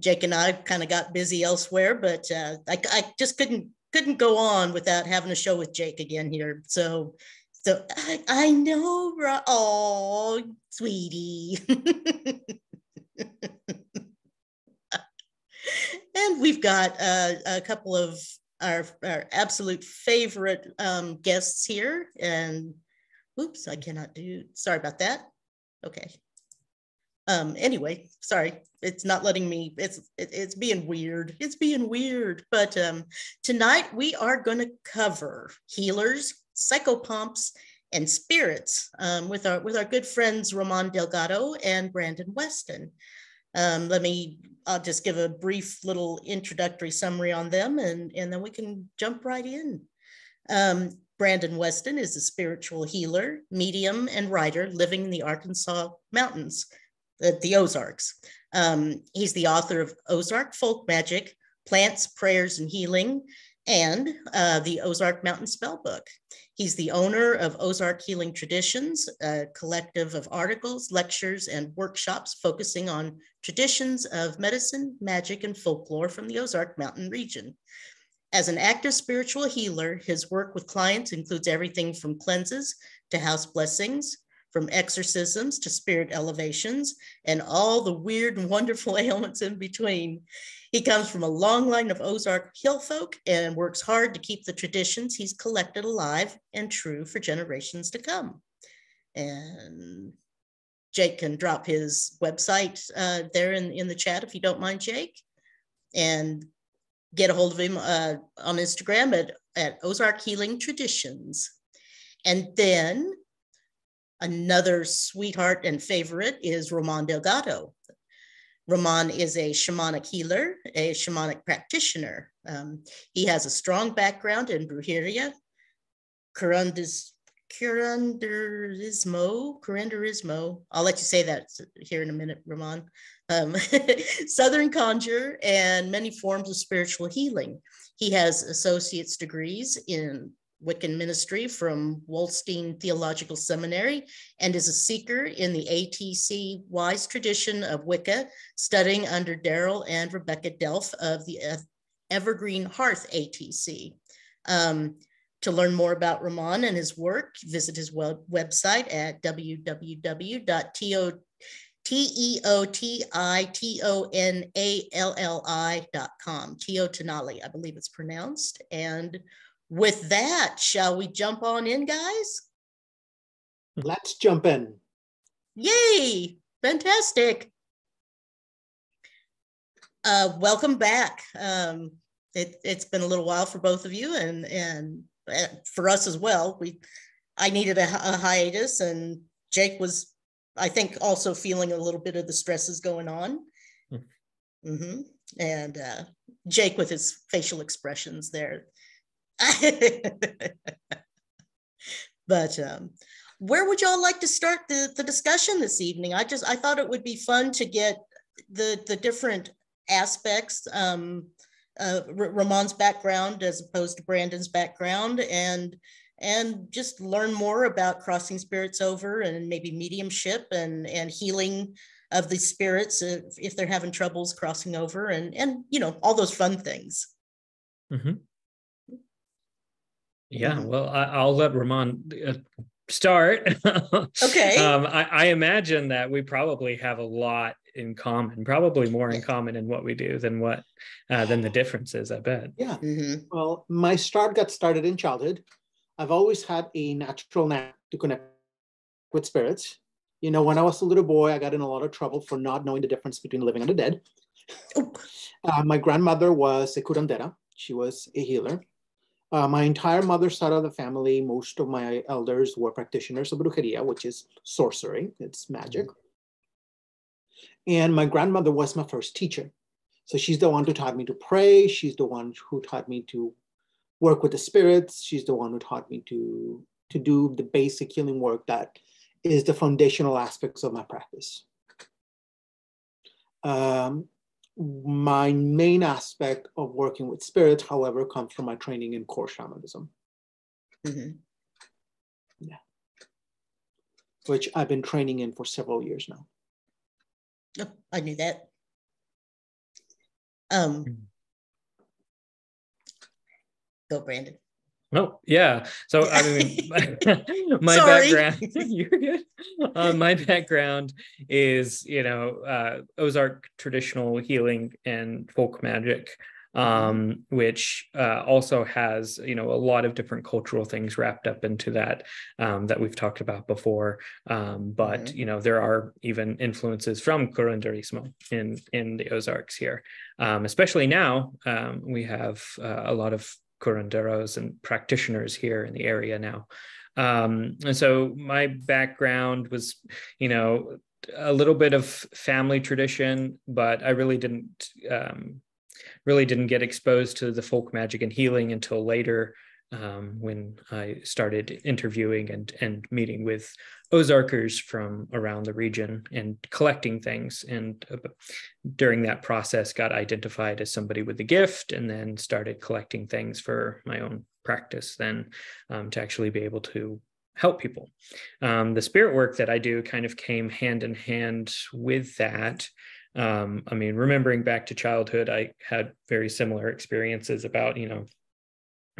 Jake and I kind of got busy elsewhere, but uh, I, I just couldn't couldn't go on without having a show with Jake again here. So, so I, I know, oh, sweetie. and we've got uh, a couple of our, our absolute favorite um, guests here. And oops, I cannot do, sorry about that. Okay. Um, anyway, sorry, it's not letting me, it's, it, it's being weird. It's being weird. But um, tonight we are going to cover healers, psychopomps, and spirits um, with our with our good friends Roman Delgado and Brandon Weston. Um, let me, I'll just give a brief little introductory summary on them and, and then we can jump right in. Um, Brandon Weston is a spiritual healer, medium, and writer living in the Arkansas mountains, the, Ozarks. Um, he's the author of Ozark Folk Magic, Plants, Prayers, and Healing, and uh, the Ozark Mountain Spell Book. He's the owner of Ozark Healing Traditions, a collective of articles, lectures, and workshops focusing on traditions of medicine, magic, and folklore from the Ozark Mountain region. As an active spiritual healer, his work with clients includes everything from cleanses to house blessings, from exorcisms to spirit elevations, and all the weird and wonderful ailments in between. He comes from a long line of Ozark hill folk and works hard to keep the traditions he's collected alive and true for generations to come. And Jake can drop his website uh, there in, in the chat if you don't mind, Jake. And get a hold of him uh, on Instagram at, at Ozark Healing Traditions. And then another sweetheart and favorite is Roman Delgado. Roman is a shamanic healer, a shamanic practitioner. Um, he has a strong background in brujeria, curanderismo, curanderismo. I'll let you say that here in a minute, Roman. Um, Southern conjure and many forms of spiritual healing. He has associate's degrees in Wiccan ministry from Woolston-Steen Theological Seminary and is a seeker in the ATC wise tradition of Wicca, studying under Daryl and Rebecca Delf of the Evergreen Hearth ATC. Um, to learn more about Roman and his work, visit his web website at www.teotonalli.com. Teotonali, I believe it's pronounced. And with that, shall we jump on in, guys? Let's jump in. Yay! Fantastic. Uh, welcome back. Um, it, has been a little while for both of you, and and for us as well. We, I needed a, a hiatus, and Jake was, I think, also feeling a little bit of the stresses going on. Mm. Mm-hmm. And uh, Jake with his facial expressions there but um, where would y'all like to start the, the discussion this evening? I just I thought it would be fun to get the the different aspects, um, uh, Ramon's background as opposed to Brandon's background, and and just learn more about crossing spirits over and maybe mediumship and and healing of the spirits if, if they're having troubles crossing over and and you know all those fun things. Mm-hmm. Yeah, mm-hmm. well, I, will let Ramon uh, start. okay. um, I, I, imagine that we probably have a lot in common, probably more in common in what we do than what uh, than the differences. I bet. Yeah. Mm-hmm. Well, my start got started in childhood. I've always had a natural knack to connect with spirits. You know, when I was a little boy, I got in a lot of trouble for not knowing the difference between the living and the dead. Uh, my grandmother was a curandera. She was a healer. Uh, my entire mother's side of the family, most of my elders were practitioners of brujeria, which is sorcery, it's magic. And my grandmother was my first teacher. So she's the one who taught me to pray. She's the one who taught me to work with the spirits. She's the one who taught me to, to do the basic healing work that is the foundational aspects of my practice. Um, my main aspect of working with spirits, however, comes from my training in core shamanism. Mm-hmm. Yeah. Which I've been training in for several years now. Oh, I knew that. Um, go, Brandon. Oh yeah. So I mean, my, background. you're good. Uh, my background is you know uh, Ozark traditional healing and folk magic, um, which uh, also has you know a lot of different cultural things wrapped up into that um, that we've talked about before. Um, but mm-hmm. you know there are even influences from curanderismo in in the Ozarks here, um, especially now um, we have uh, a lot of curanderos and practitioners here in the area now. Um, and so my background was, you know, a little bit of family tradition, but I really didn't um, really didn't get exposed to the folk magic and healing until later um, when I started interviewing and and meeting with Ozarkers from around the region and collecting things. And uh, during that process, got identified as somebody with a gift, and then started collecting things for my own practice. Then um, to actually be able to help people. Um, the spirit work that I do kind of came hand in hand with that. Um, I mean, remembering back to childhood, I had very similar experiences about, you know,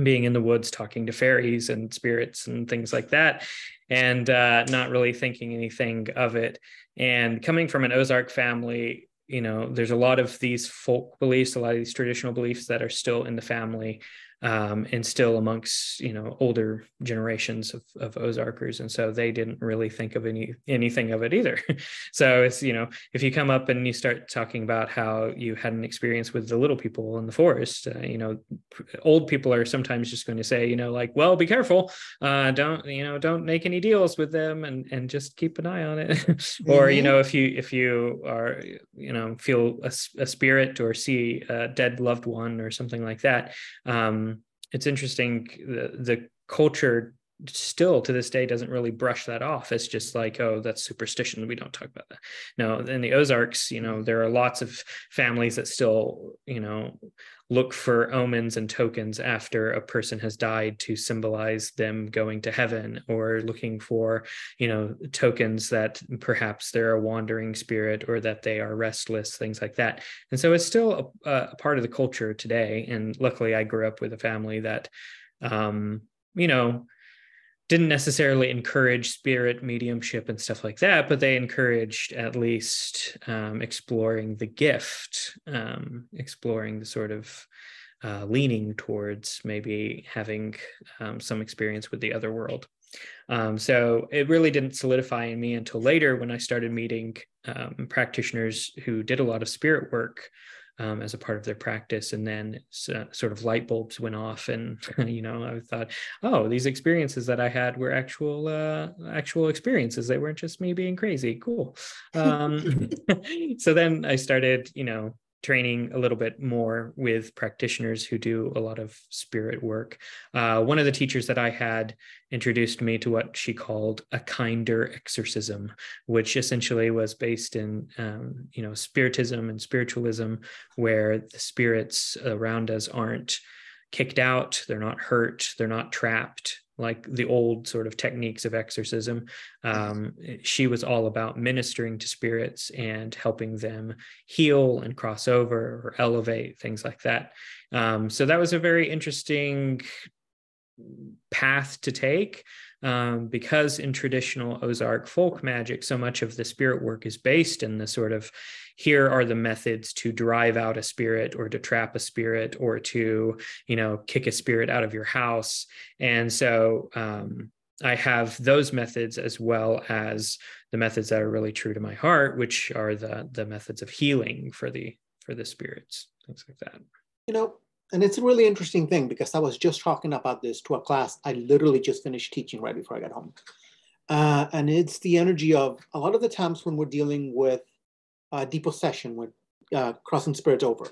being in the woods talking to fairies and spirits and things like that and uh, not really thinking anything of it. And coming from an ozark family you know there's a lot of these folk beliefs a lot of these traditional beliefs that are still in the family um, and still amongst you know older generations of, of Ozarkers, and so they didn't really think of any anything of it either. so it's you know if you come up and you start talking about how you had an experience with the little people in the forest, uh, you know, old people are sometimes just going to say you know like well be careful, uh, don't you know don't make any deals with them and and just keep an eye on it, mm-hmm. or you mm-hmm. know if you if you are you know feel a, a spirit or see a dead loved one or something like that. Um, it's interesting the, the culture still to this day doesn't really brush that off. It's just like oh that's superstition. We don't talk about that. No in the ozarks you know there are lots of families that still you know look for omens and tokens after a person has died to symbolize them going to heaven or looking for you know tokens that perhaps they're a wandering spirit or that they are restless things like that. And so it's still a, a part of the culture today. And luckily i grew up with a family that um you know didn't necessarily encourage spirit mediumship and stuff like that, but they encouraged at least um, exploring the gift, um, exploring the sort of uh, leaning towards maybe having um, some experience with the other world. Um, so it really didn't solidify in me until later when I started meeting um, practitioners who did a lot of spirit work um, as a part of their practice. And then uh, sort of light bulbs went off, and you know, I thought, oh, these experiences that I had were actual uh, actual experiences. They weren't just me being crazy. Cool. Um, so then I started, you know, training a little bit more with practitioners who do a lot of spirit work. Uh, one of the teachers that I had introduced me to what she called a kinder exorcism, which essentially was based in, um, you know, spiritism and spiritualism, where the spirits around us aren't kicked out, they're not hurt, they're not trapped, like the old sort of techniques of exorcism. Um, she was all about ministering to spirits and helping them heal and cross over or elevate, things like that. Um, so that was a very interesting path to take um, because in traditional Ozark folk magic, so much of the spirit work is based in the sort of here are the methods to drive out a spirit or to trap a spirit or to, you know, kick a spirit out of your house. And so um, I have those methods as well as the methods that are really true to my heart, which are the the methods of healing for the for the spirits, things like that. You know, and it's a really interesting thing because I was just talking about this to a class I literally just finished teaching right before I got home. Uh, and it's the energy of a lot of the times when we're dealing with uh, depossession, with uh, crossing spirits over.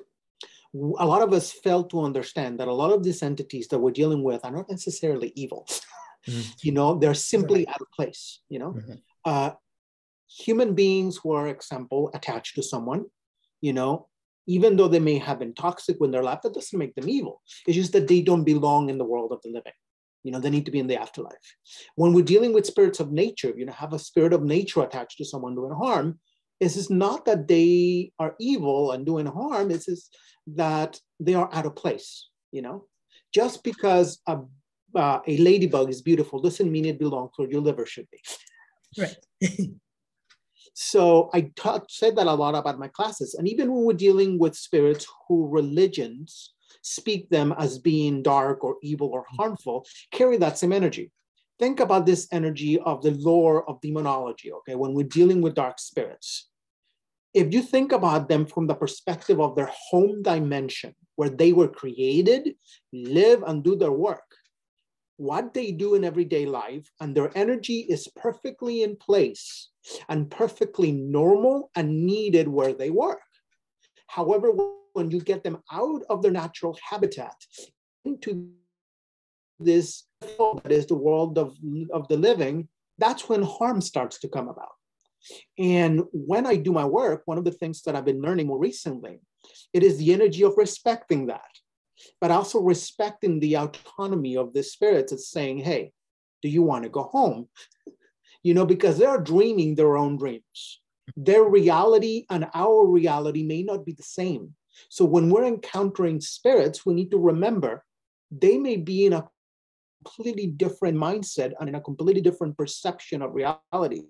A lot of us fail to understand that a lot of these entities that we're dealing with are not necessarily evil. Mm-hmm. You know, they're simply right. out of place. You know, mm-hmm. Uh, human beings who are, example, attached to someone, you know, even though they may have been toxic when they're alive, that doesn't make them evil. It's just that they don't belong in the world of the living. You know, they need to be in the afterlife. When we're dealing with spirits of nature, you know, have a spirit of nature attached to someone doing harm, It's just not that they are evil and doing harm, it's just that they are out of place, you know? Just because a, uh, a ladybug is beautiful doesn't mean it belongs where your liver should be. Right. so I taught, said that a lot about my classes. And even when we're dealing with spirits who religions speak them as being dark or evil or harmful, carry that same energy think about this energy of the lore of demonology, okay, when we're dealing with dark spirits. If you think about them from the perspective of their home dimension, where they were created, live, and do their work, what they do in everyday life, and their energy is perfectly in place and perfectly normal and needed where they work. However, when you get them out of their natural habitat into this that is the world of, of the living, that's when harm starts to come about. And when I do my work, one of the things that I've been learning more recently, it is the energy of respecting that, but also respecting the autonomy of the spirits. It's saying, hey, do you want to go home? You know, because they're dreaming their own dreams. Their reality and our reality may not be the same. So when we're encountering spirits, we need to remember they may be in a completely different mindset and in a completely different perception of reality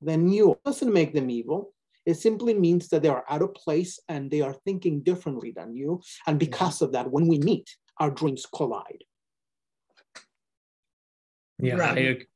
than you. It doesn't make them evil. It simply means that they are out of place and they are thinking differently than you. And mm-hmm. because of that, when we meet, our dreams collide. Yeah, right.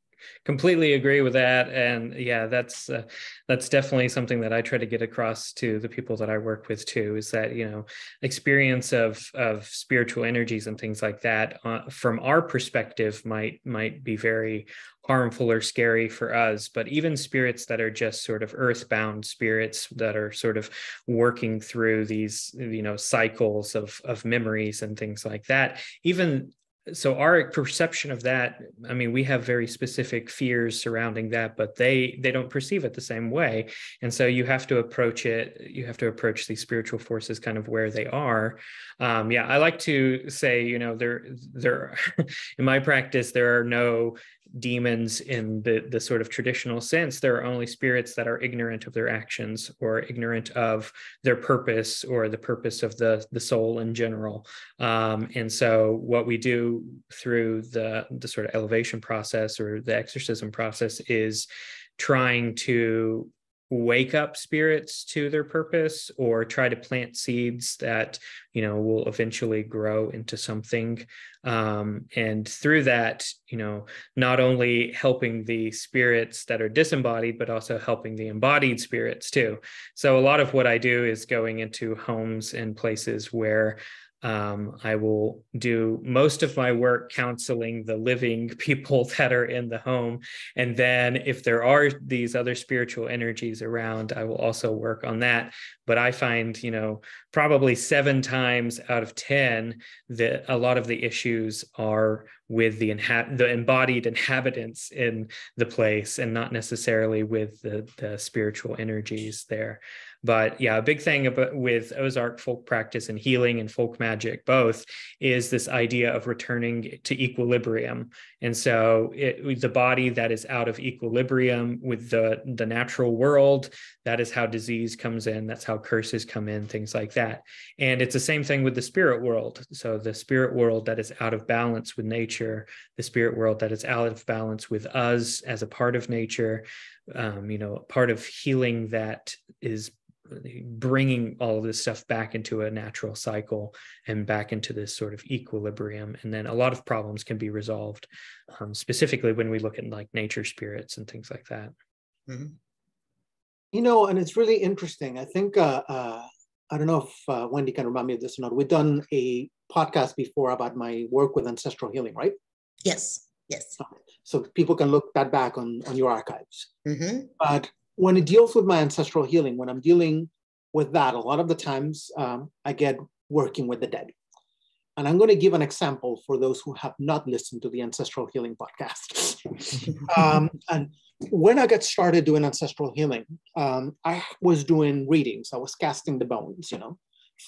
Completely agree with that. And yeah that's uh, that's definitely something that i try to get across to the people that i work with too is that you know experience of of spiritual energies and things like that uh, from our perspective might might be very harmful or scary for us. But even spirits that are just sort of earthbound spirits that are sort of working through these you know cycles of of memories and things like that even so our perception of that i mean we have very specific fears surrounding that but they they don't perceive it the same way. And so you have to approach it you have to approach these spiritual forces kind of where they are. Um, yeah i like to say you know there there in my practice there are no demons in the the sort of traditional sense there are only spirits that are ignorant of their actions or ignorant of their purpose or the purpose of the the soul in general. Um, and so what we do through the the sort of elevation process or the exorcism process is trying to wake up spirits to their purpose or try to plant seeds that you know will eventually grow into something. Um, and through that you know not only helping the spirits that are disembodied but also helping the embodied spirits too. So a lot of what i do is going into homes and places where um, I will do most of my work counseling the living people that are in the home. And then if there are these other spiritual energies around, I will also work on that. But I find, you know, probably seven times out of 10 that a lot of the issues are with the, inha- the embodied inhabitants in the place and not necessarily with the, the spiritual energies there. But yeah, a big thing about with Ozark folk practice and healing and folk magic both is this idea of returning to equilibrium. And so it, the body that is out of equilibrium with the, the natural world, that is how disease comes in. That's how curses come in, things like that. And it's the same thing with the spirit world. So the spirit world that is out of balance with nature, the spirit world that is out of balance with us as a part of nature, um, you know, part of healing that is bringing all of this stuff back into a natural cycle and back into this sort of equilibrium. And then a lot of problems can be resolved um, specifically when we look at like nature spirits and things like that. Mm-hmm. you know and it's really interesting. I think uh, uh, i don't know if uh, wendy can remind me of this or not. We've done a podcast before about my work with ancestral healing right? Yes yes. So people can look that back on on your archives. Mm-hmm. but when it deals with my ancestral healing, when I'm dealing with that, a lot of the times um, I get working with the dead. And I'm going to give an example for those who have not listened to the ancestral healing podcast. um, and when I got started doing ancestral healing, um, I was doing readings. I was casting the bones, you know,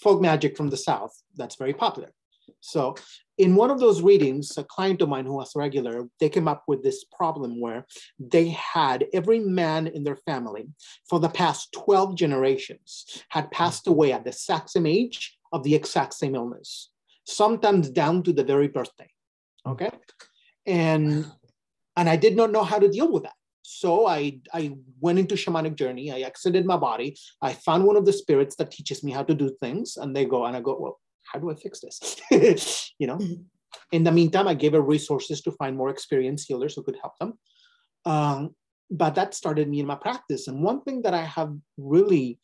folk magic from the South. That's very popular. So in one of those readings, a client of mine who was regular, they came up with this problem where they had every man in their family for the past 12 generations had passed mm-hmm. away at the exact same age of the exact same illness, sometimes down to the very birthday. Okay. And and I did not know how to deal with that. So I, I went into shamanic journey. I exited my body. I found one of the spirits that teaches me how to do things. And they go, and I go, well, how do I fix this? you know, mm-hmm. in the meantime, I gave her resources to find more experienced healers who could help them. Um, but that started me in my practice. And one thing that I have really,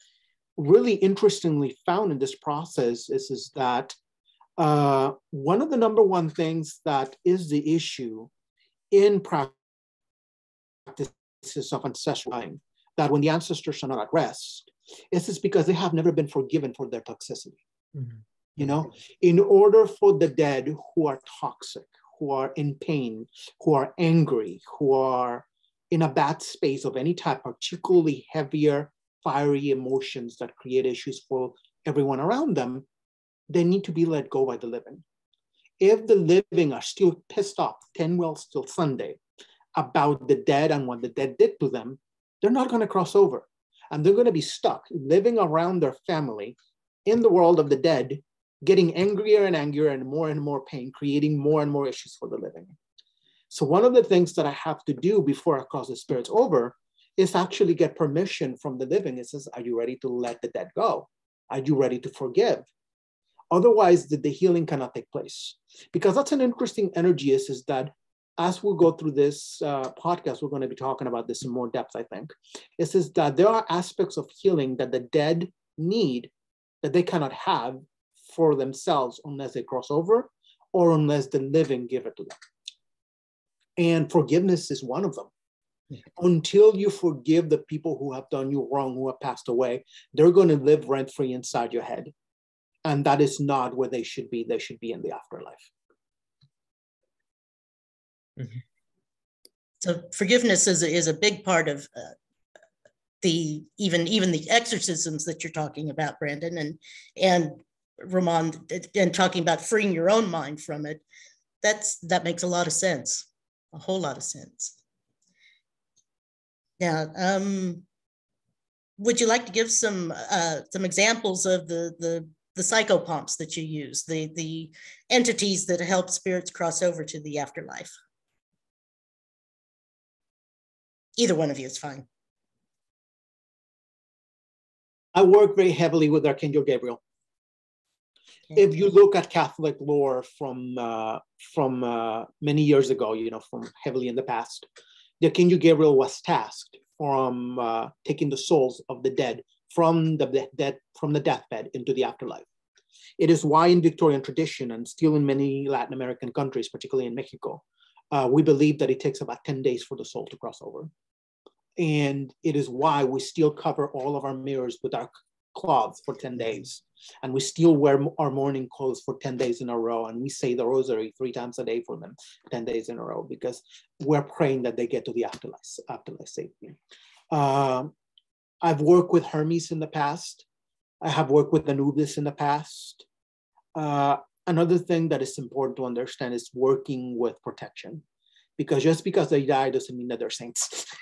really interestingly found in this process is, is that uh, one of the number one things that is the issue in practices of ancestral time, that when the ancestors are not at rest, is this because they have never been forgiven for their toxicity. Mm-hmm. You know, in order for the dead who are toxic, who are in pain, who are angry, who are in a bad space of any type, particularly heavier, fiery emotions that create issues for everyone around them, they need to be let go by the living. If the living are still pissed off, 10 wells till Sunday, about the dead and what the dead did to them, they're not going to cross over. And they're going to be stuck living around their family in the world of the dead getting angrier and angrier and more and more pain, creating more and more issues for the living. So one of the things that I have to do before I cross the spirits over is actually get permission from the living. It says, are you ready to let the dead go? Are you ready to forgive? Otherwise, the, the healing cannot take place. Because that's an interesting energy is, is that as we go through this uh, podcast, we're going to be talking about this in more depth, I think. It says that there are aspects of healing that the dead need that they cannot have for themselves unless they cross over or unless the living give it to them. And forgiveness is one of them. Yeah. Until you forgive the people who have done you wrong, who have passed away, they're going to live rent free inside your head. And that is not where they should be. They should be in the afterlife. Mm-hmm. So forgiveness is a, is a big part of uh, the even even the exorcisms that you're talking about, Brandon, and and Ramon and talking about freeing your own mind from it, that's that makes a lot of sense, a whole lot of sense. Now, um, would you like to give some uh, some examples of the the the psychopomps that you use, the the entities that help spirits cross over to the afterlife? Either one of you is fine. I work very heavily with Archangel Gabriel if you look at Catholic lore from uh, from uh, many years ago, you know, from heavily in the past, the Archangel Gabriel was tasked from uh, taking the souls of the dead from the dead from the deathbed into the afterlife. It is why in Victorian tradition and still in many Latin American countries, particularly in Mexico, uh, we believe that it takes about 10 days for the soul to cross over. And it is why we still cover all of our mirrors with our cloths for 10 days and we still wear our mourning clothes for 10 days in a row and we say the rosary three times a day for them 10 days in a row because we're praying that they get to the afterlife afterlife safely. Um, i've worked with hermes in the past. I have worked with anubis in the past. Uh, another thing that is important to understand is working with protection because just because they die doesn't mean that they're saints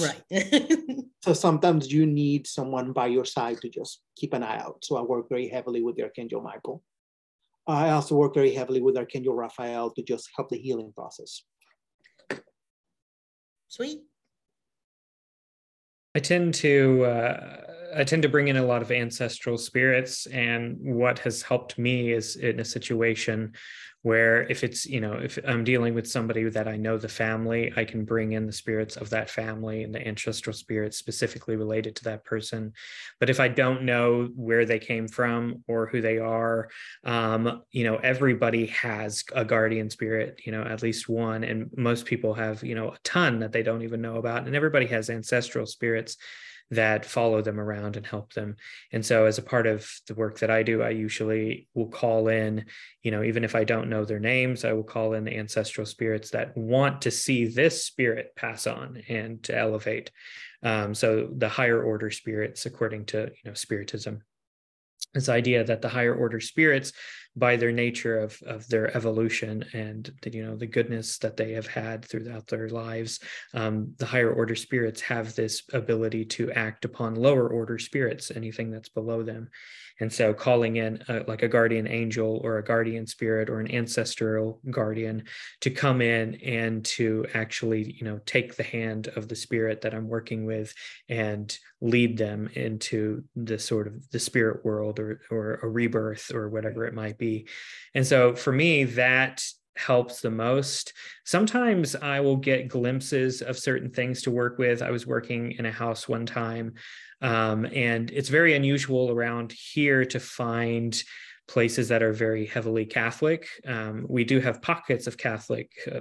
right. so sometimes you need someone by your side to just keep an eye out. So I work very heavily with the Archangel Michael. I also work very heavily with Archangel Raphael to just help the healing process. Sweet. I tend to uh, I tend to bring in a lot of ancestral spirits, and what has helped me is in a situation where if it's you know if i'm dealing with somebody that i know the family i can bring in the spirits of that family and the ancestral spirits specifically related to that person. But if i don't know where they came from or who they are um, you know everybody has a guardian spirit you know at least one and most people have you know a ton that they don't even know about and everybody has ancestral spirits that follow them around and help them. And so, as a part of the work that I do, I usually will call in, you know, even if I don't know their names, I will call in the ancestral spirits that want to see this spirit pass on and to elevate. Um, so, the higher order spirits, according to, you know, Spiritism. this idea that the higher order spirits by their nature of, of their evolution and the, you know the goodness that they have had throughout their lives. Um, the higher order spirits have this ability to act upon lower order spirits anything that's below them and so calling in a, like a guardian angel or a guardian spirit or an ancestral guardian to come in and to actually you know take the hand of the spirit that i'm working with and lead them into the sort of the spirit world or or a rebirth or whatever it might be and so for me that helps the most. Sometimes I will get glimpses of certain things to work with. I was working in a house one time, um, and it's very unusual around here to find places that are very heavily Catholic. Um, we do have pockets of Catholic uh,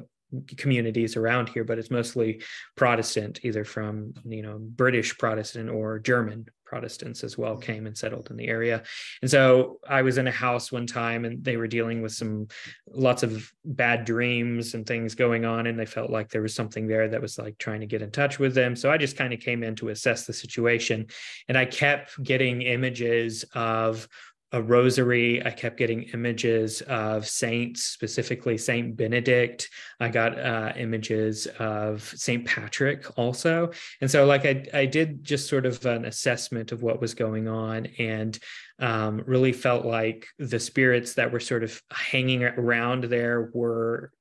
communities around here, but it's mostly Protestant, either from you know British Protestant or German Protestants as well mm. came and settled in the area. And so I was in a house one time and they were dealing with some lots of bad dreams and things going on. And they felt like there was something there that was like trying to get in touch with them. So I just kind of came in to assess the situation. And I kept getting images of a rosary. I kept getting images of saints, specifically Saint Benedict. I got uh, images of Saint Patrick also. And so, like, I, I did just sort of an assessment of what was going on and um, really felt like the spirits that were sort of hanging around there were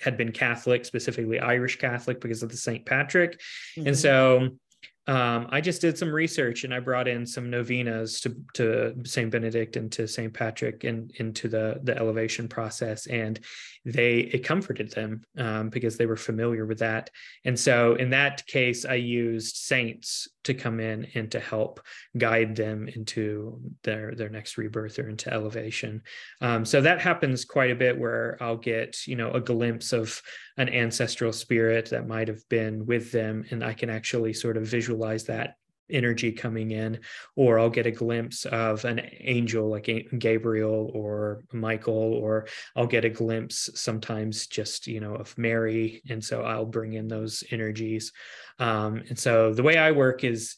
had been Catholic, specifically Irish Catholic, because of the Saint Patrick. Mm-hmm. And so, um, I just did some research and I brought in some novenas to, to Saint Benedict and to Saint Patrick and into the the elevation process, and they it comforted them um, because they were familiar with that. And so in that case, I used saints to come in and to help guide them into their their next rebirth or into elevation. Um, so that happens quite a bit where I'll get you know a glimpse of an ancestral spirit that might have been with them, and I can actually sort of visualize that energy coming in, or I'll get a glimpse of an angel like Gabriel or Michael, or I'll get a glimpse sometimes just, you know, of Mary. And so I'll bring in those energies. Um, and so the way I work is,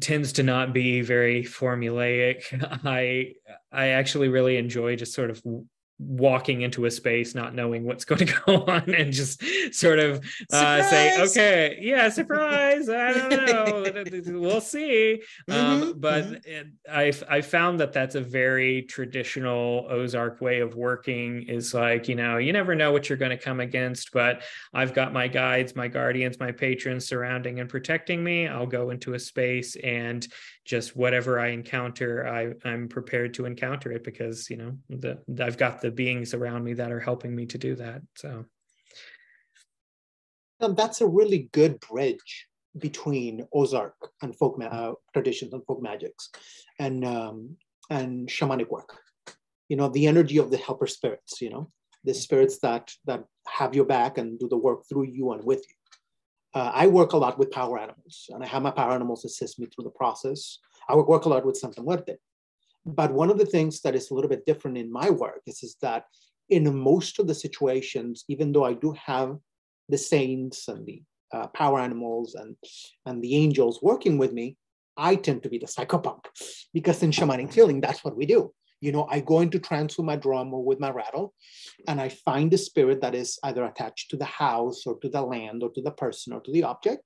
tends to not be very formulaic i i actually really enjoy just sort of walking into a space not knowing what's going to go on and just sort of uh, say okay yeah surprise i don't know we'll see. Um, mm-hmm, um, but mm-hmm. i i found that that's a very traditional ozark way of working is like you know you never know what you're going to come against but i've got my guides my guardians my patrons surrounding and protecting me. I'll go into a space and just whatever I encounter, I, I'm prepared to encounter it because you know the I've got the beings around me that are helping me to do that. So and that's a really good bridge between Ozark and folk ma- uh, traditions and folk magics, and um, and shamanic work. You know the energy of the helper spirits. You know the spirits that that have your back and do the work through you and with you uh, I work a lot with power animals, and I have my power animals assist me through the process. I work a lot with Santa Muerte. But one of the things that is a little bit different in my work is, is that in most of the situations, even though I do have the saints and the uh, power animals and, and the angels working with me, I tend to be the psychopomp because in shamanic healing, that's what we do. You know, I go into trance with my drum or with my rattle, and I find the spirit that is either attached to the house or to the land or to the person or to the object.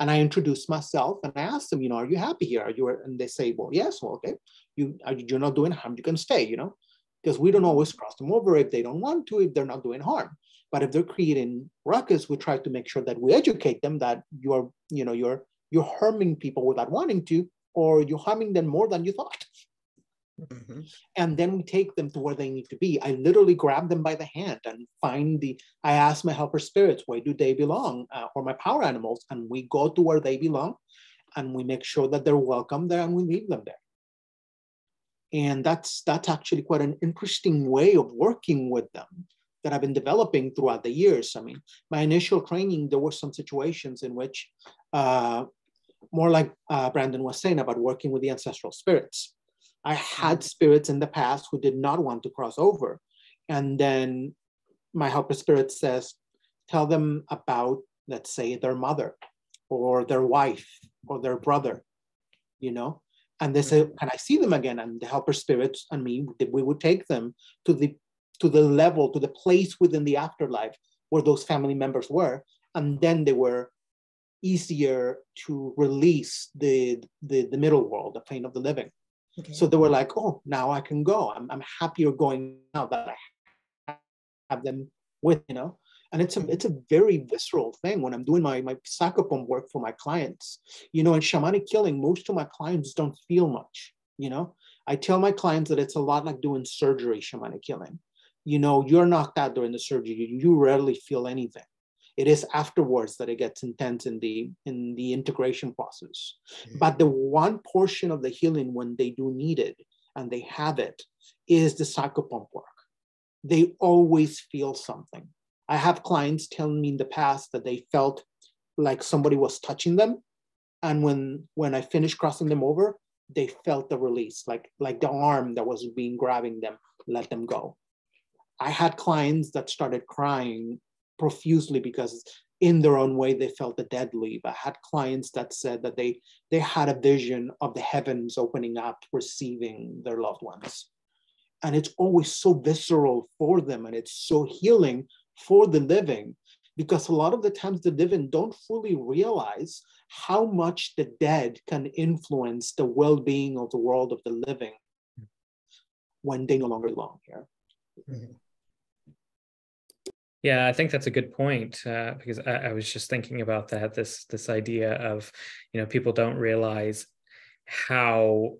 And I introduce myself and I ask them, you know, are you happy here? Are you? And they say, well, yes. Well, okay. You are you're not doing harm. You can stay. You know, because we don't always cross them over if they don't want to, if they're not doing harm. But if they're creating ruckus, we try to make sure that we educate them that you are, you know, you're you're harming people without wanting to, or you're harming them more than you thought. Mm-hmm. And then we take them to where they need to be. I literally grab them by the hand and find the, I ask my helper spirits, where do they belong? Uh, or my power animals. And we go to where they belong and we make sure that they're welcome there and we leave them there. And that's, that's actually quite an interesting way of working with them that I've been developing throughout the years. I mean, my initial training, there were some situations in which, uh, more like uh, Brandon was saying about working with the ancestral spirits I had spirits in the past who did not want to cross over. And then my helper spirit says, tell them about, let's say, their mother or their wife or their brother, you know, And they say, Can I see them again? And the helper spirits and me, we would take them to the to the level, to the place within the afterlife where those family members were. And then they were easier to release the, the, the middle world, the plane of the living. Okay. So they were like, oh, now I can go. I'm, I'm happier going now that I have them with, you know. And it's a it's a very visceral thing when I'm doing my my psychopomp work for my clients. You know, in shamanic healing, most of my clients don't feel much. You know, I tell my clients that it's a lot like doing surgery, shamanic healing. You know, you're knocked out during the surgery. You rarely feel anything it is afterwards that it gets intense in the in the integration process mm-hmm. but the one portion of the healing when they do need it and they have it is the psychopomp work they always feel something i have clients telling me in the past that they felt like somebody was touching them and when when i finished crossing them over they felt the release like like the arm that was being grabbing them let them go i had clients that started crying profusely because in their own way they felt the dead leave. I had clients that said that they they had a vision of the heavens opening up, receiving their loved ones. And it's always so visceral for them and it's so healing for the living because a lot of the times the living don't fully realize how much the dead can influence the well-being of the world of the living when they no longer belong here. Mm-hmm. Yeah, I think that's a good point uh, because I, I, was just thinking about that. This this idea of you know people don't realize how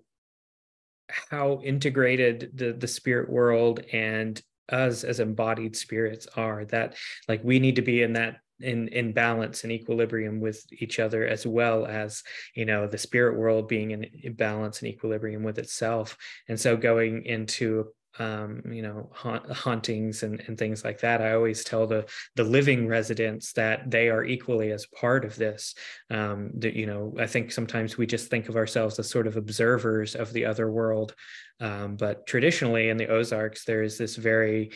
how integrated the the spirit world and us as embodied spirits are. That like we need to be in that in in balance and equilibrium with each other as well as you know the spirit world being in balance and equilibrium with itself and so going into um, you know ha- hauntings and, and things like that i always tell the the living residents that they are equally as part of this um, that you know i think sometimes we just think of ourselves as sort of observers of the other world um, but traditionally in the ozarks there is this very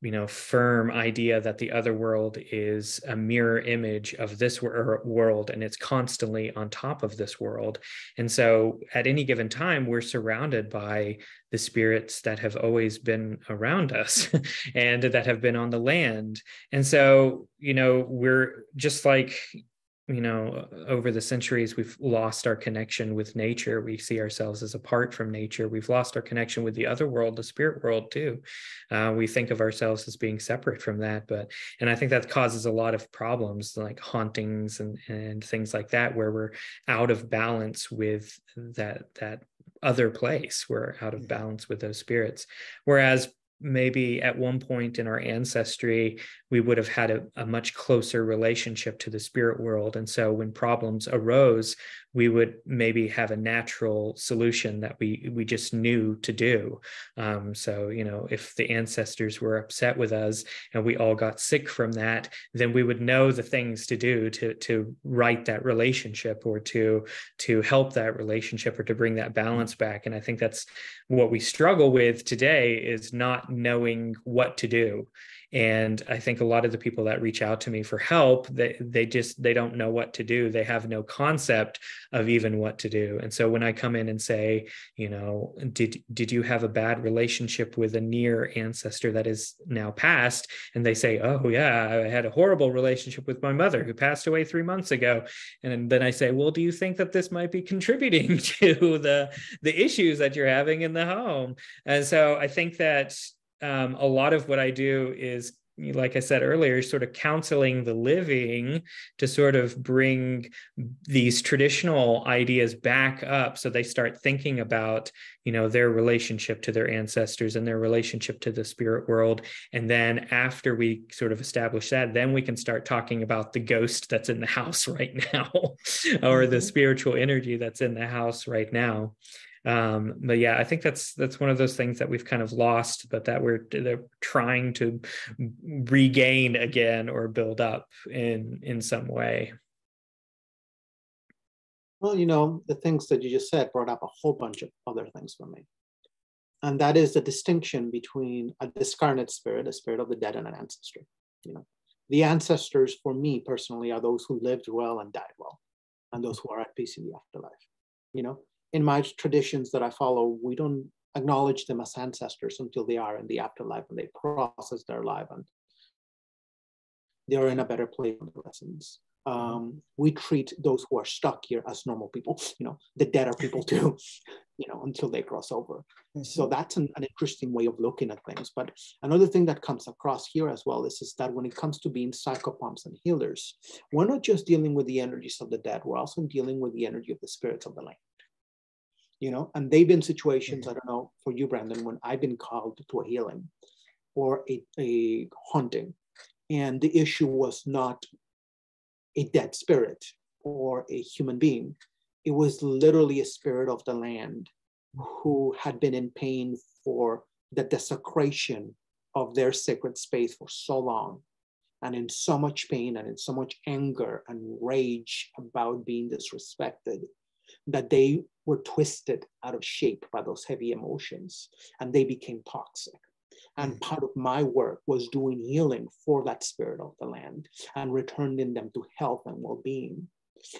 you know firm idea that the other world is a mirror image of this wor- er, world and it's constantly on top of this world. And so at any given time we're surrounded by the spirits that have always been around us and that have been on the land. And so you know we're just like you know over the centuries we've lost our connection with nature. We see ourselves as apart from nature. We've lost our connection with the other world the spirit world too. Uh, we think of ourselves as being separate from that but and i think that causes a lot of problems like hauntings and and things like that where we're out of balance with that that other place. We're out of mm. balance with those spirits. Whereas maybe at one point in our ancestry we would have had a, a, much closer relationship to the spirit world. And so when problems arose we would maybe have a natural solution that we we just knew to do. Um, so you know if the ancestors were upset with us and we all got sick from that then we would know the things to do to to right that relationship or to to help that relationship or to bring that balance back. And i think that's what we struggle with today is not knowing what to do and i think a lot of the people that reach out to me for help they, they just they don't know what to do. They have no concept of even what to do. And so when i come in and say you know did did you have a bad relationship with a near ancestor that is now passed? And they say oh yeah i had a horrible relationship with my mother who passed away three months ago. And then i say well do you think that this might be contributing to the the issues that you're having in the home? And so i think that um, a lot of what I do is like I said earlier, sort of counseling the living to sort of bring these traditional ideas back up so they start thinking about, you know, their relationship to their ancestors and their relationship to the spirit world. And then after we sort of establish that, then we can start talking about the ghost that's in the house right now or the mm-hmm. spiritual energy that's in the house right now um, but yeah i think that's that's one of those things that we've kind of lost but that we're they're trying to regain again or build up in in some way. Well you know the things that you just said brought up a whole bunch of other things for me. And that is the distinction between a discarnate spirit a spirit of the dead and an ancestor you know. The ancestors for me personally are those who lived well and died well and those who are at peace in the afterlife you know in my traditions that I follow, we don't acknowledge them as ancestors until they are in the afterlife and they process their life and they are in a better place in the lessons. Um, we treat those who are stuck here as normal people. You know, the dead are people too. You know, until they cross over. Mm-hmm. So that's an, an, interesting way of looking at things. But another thing that comes across here as well is, is that when it comes to being psychopomps and healers, we're not just dealing with the energies of the dead. We're also dealing with the energy of the spirits of the land you know, and they've been situations, I don't know, for you, Brandon, when I've been called to a healing or a, a haunting. And the issue was not a dead spirit or a human being. It was literally a spirit of the land who had been in pain for the desecration of their sacred space for so long and in so much pain and in so much anger and rage about being disrespected that they were twisted out of shape by those heavy emotions and they became toxic. And mm. part of my work was doing healing for that spirit of the land and returning them to health and well being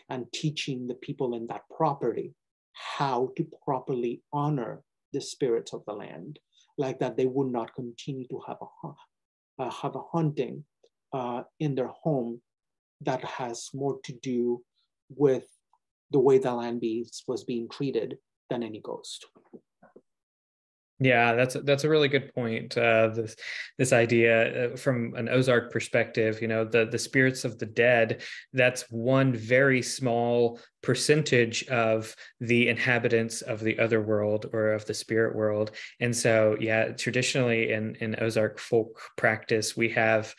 and teaching the people in that property how to properly honor the spirits of the land, like that they would not continue to have a, uh, have a hunting uh, in their home that has more to do with the way the land beast was being treated than any ghost. Yeah, that's that's a really good point. Uh, this this idea uh, from an Ozark perspective, you know, the the spirits of the dead. That's one very small percentage of the inhabitants of the other world or of the spirit world. And so, yeah, traditionally in in Ozark folk practice, we have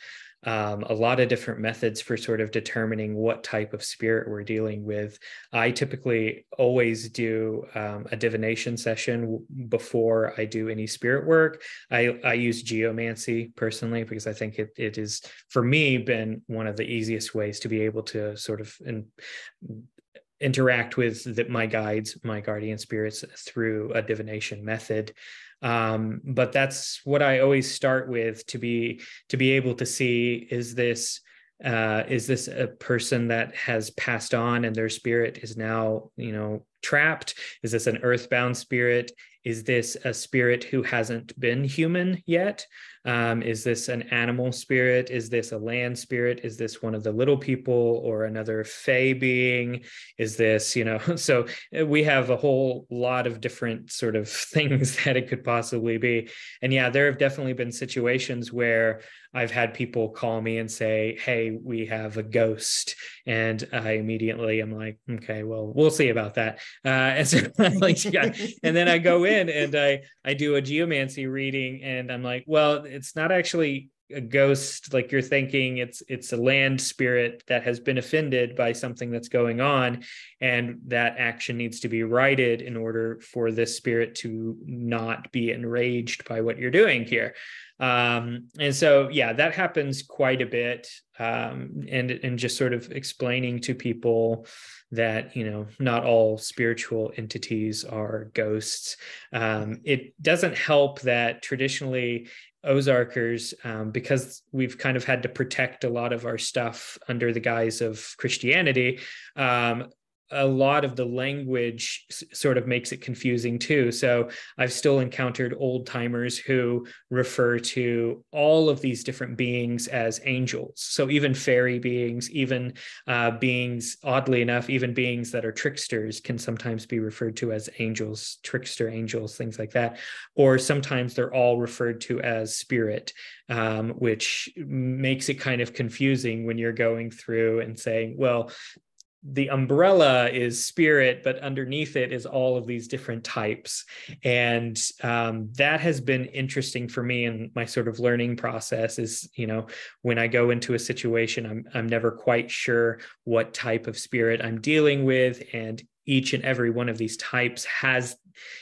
um, a lot of different methods for sort of determining what type of spirit we're dealing with. I typically always do um, a divination session before I do any spirit work. I, I use geomancy personally because I think it, it is, for me, been one of the easiest ways to be able to sort of in, interact with the, my guides, my guardian spirits through a divination method um, but that's what i always start with to be to be able to see is this uh, is this a person that has passed on and their spirit is now you know trapped? Is this an earthbound spirit is this a spirit who hasn't been human yet um, is this an animal spirit? Is this a land spirit? Is this one of the little people or another fey being? Is this, you know, so uh, we have a whole lot of different sort of things that it could possibly be. And yeah, there have definitely been situations where I've had people call me and say, Hey, we have a ghost. And I immediately am like, okay, well, we'll see about that. Uh, and, so, like, yeah. and then I go in and I, I do a geomancy reading and I'm like, well, it's not actually a ghost like you're thinking it's it's a land spirit that has been offended by something that's going on and that action needs to be righted in order for this spirit to not be enraged by what you're doing here. Um, and so yeah that happens quite a bit um, and and just sort of explaining to people that you know not all spiritual entities are ghosts. Um, it doesn't help that traditionally Ozarkers, um, because we've kind of had to protect a lot of our stuff under the guise of Christianity, um, a lot of the language sort of makes it confusing too. So I've still encountered old timers who refer to all of these different beings as angels. So even fairy beings, even uh, beings, oddly enough, even beings that are tricksters can sometimes be referred to as angels, trickster angels, things like that. Or sometimes they're all referred to as spirit. Um, which makes it kind of confusing when you're going through and saying, well, the umbrella is spirit, but underneath it is all of these different types. And um, that has been interesting for me in my sort of learning process is, you know, when I go into a situation, I'm, I'm never quite sure what type of spirit I'm dealing with. And each and every one of these types has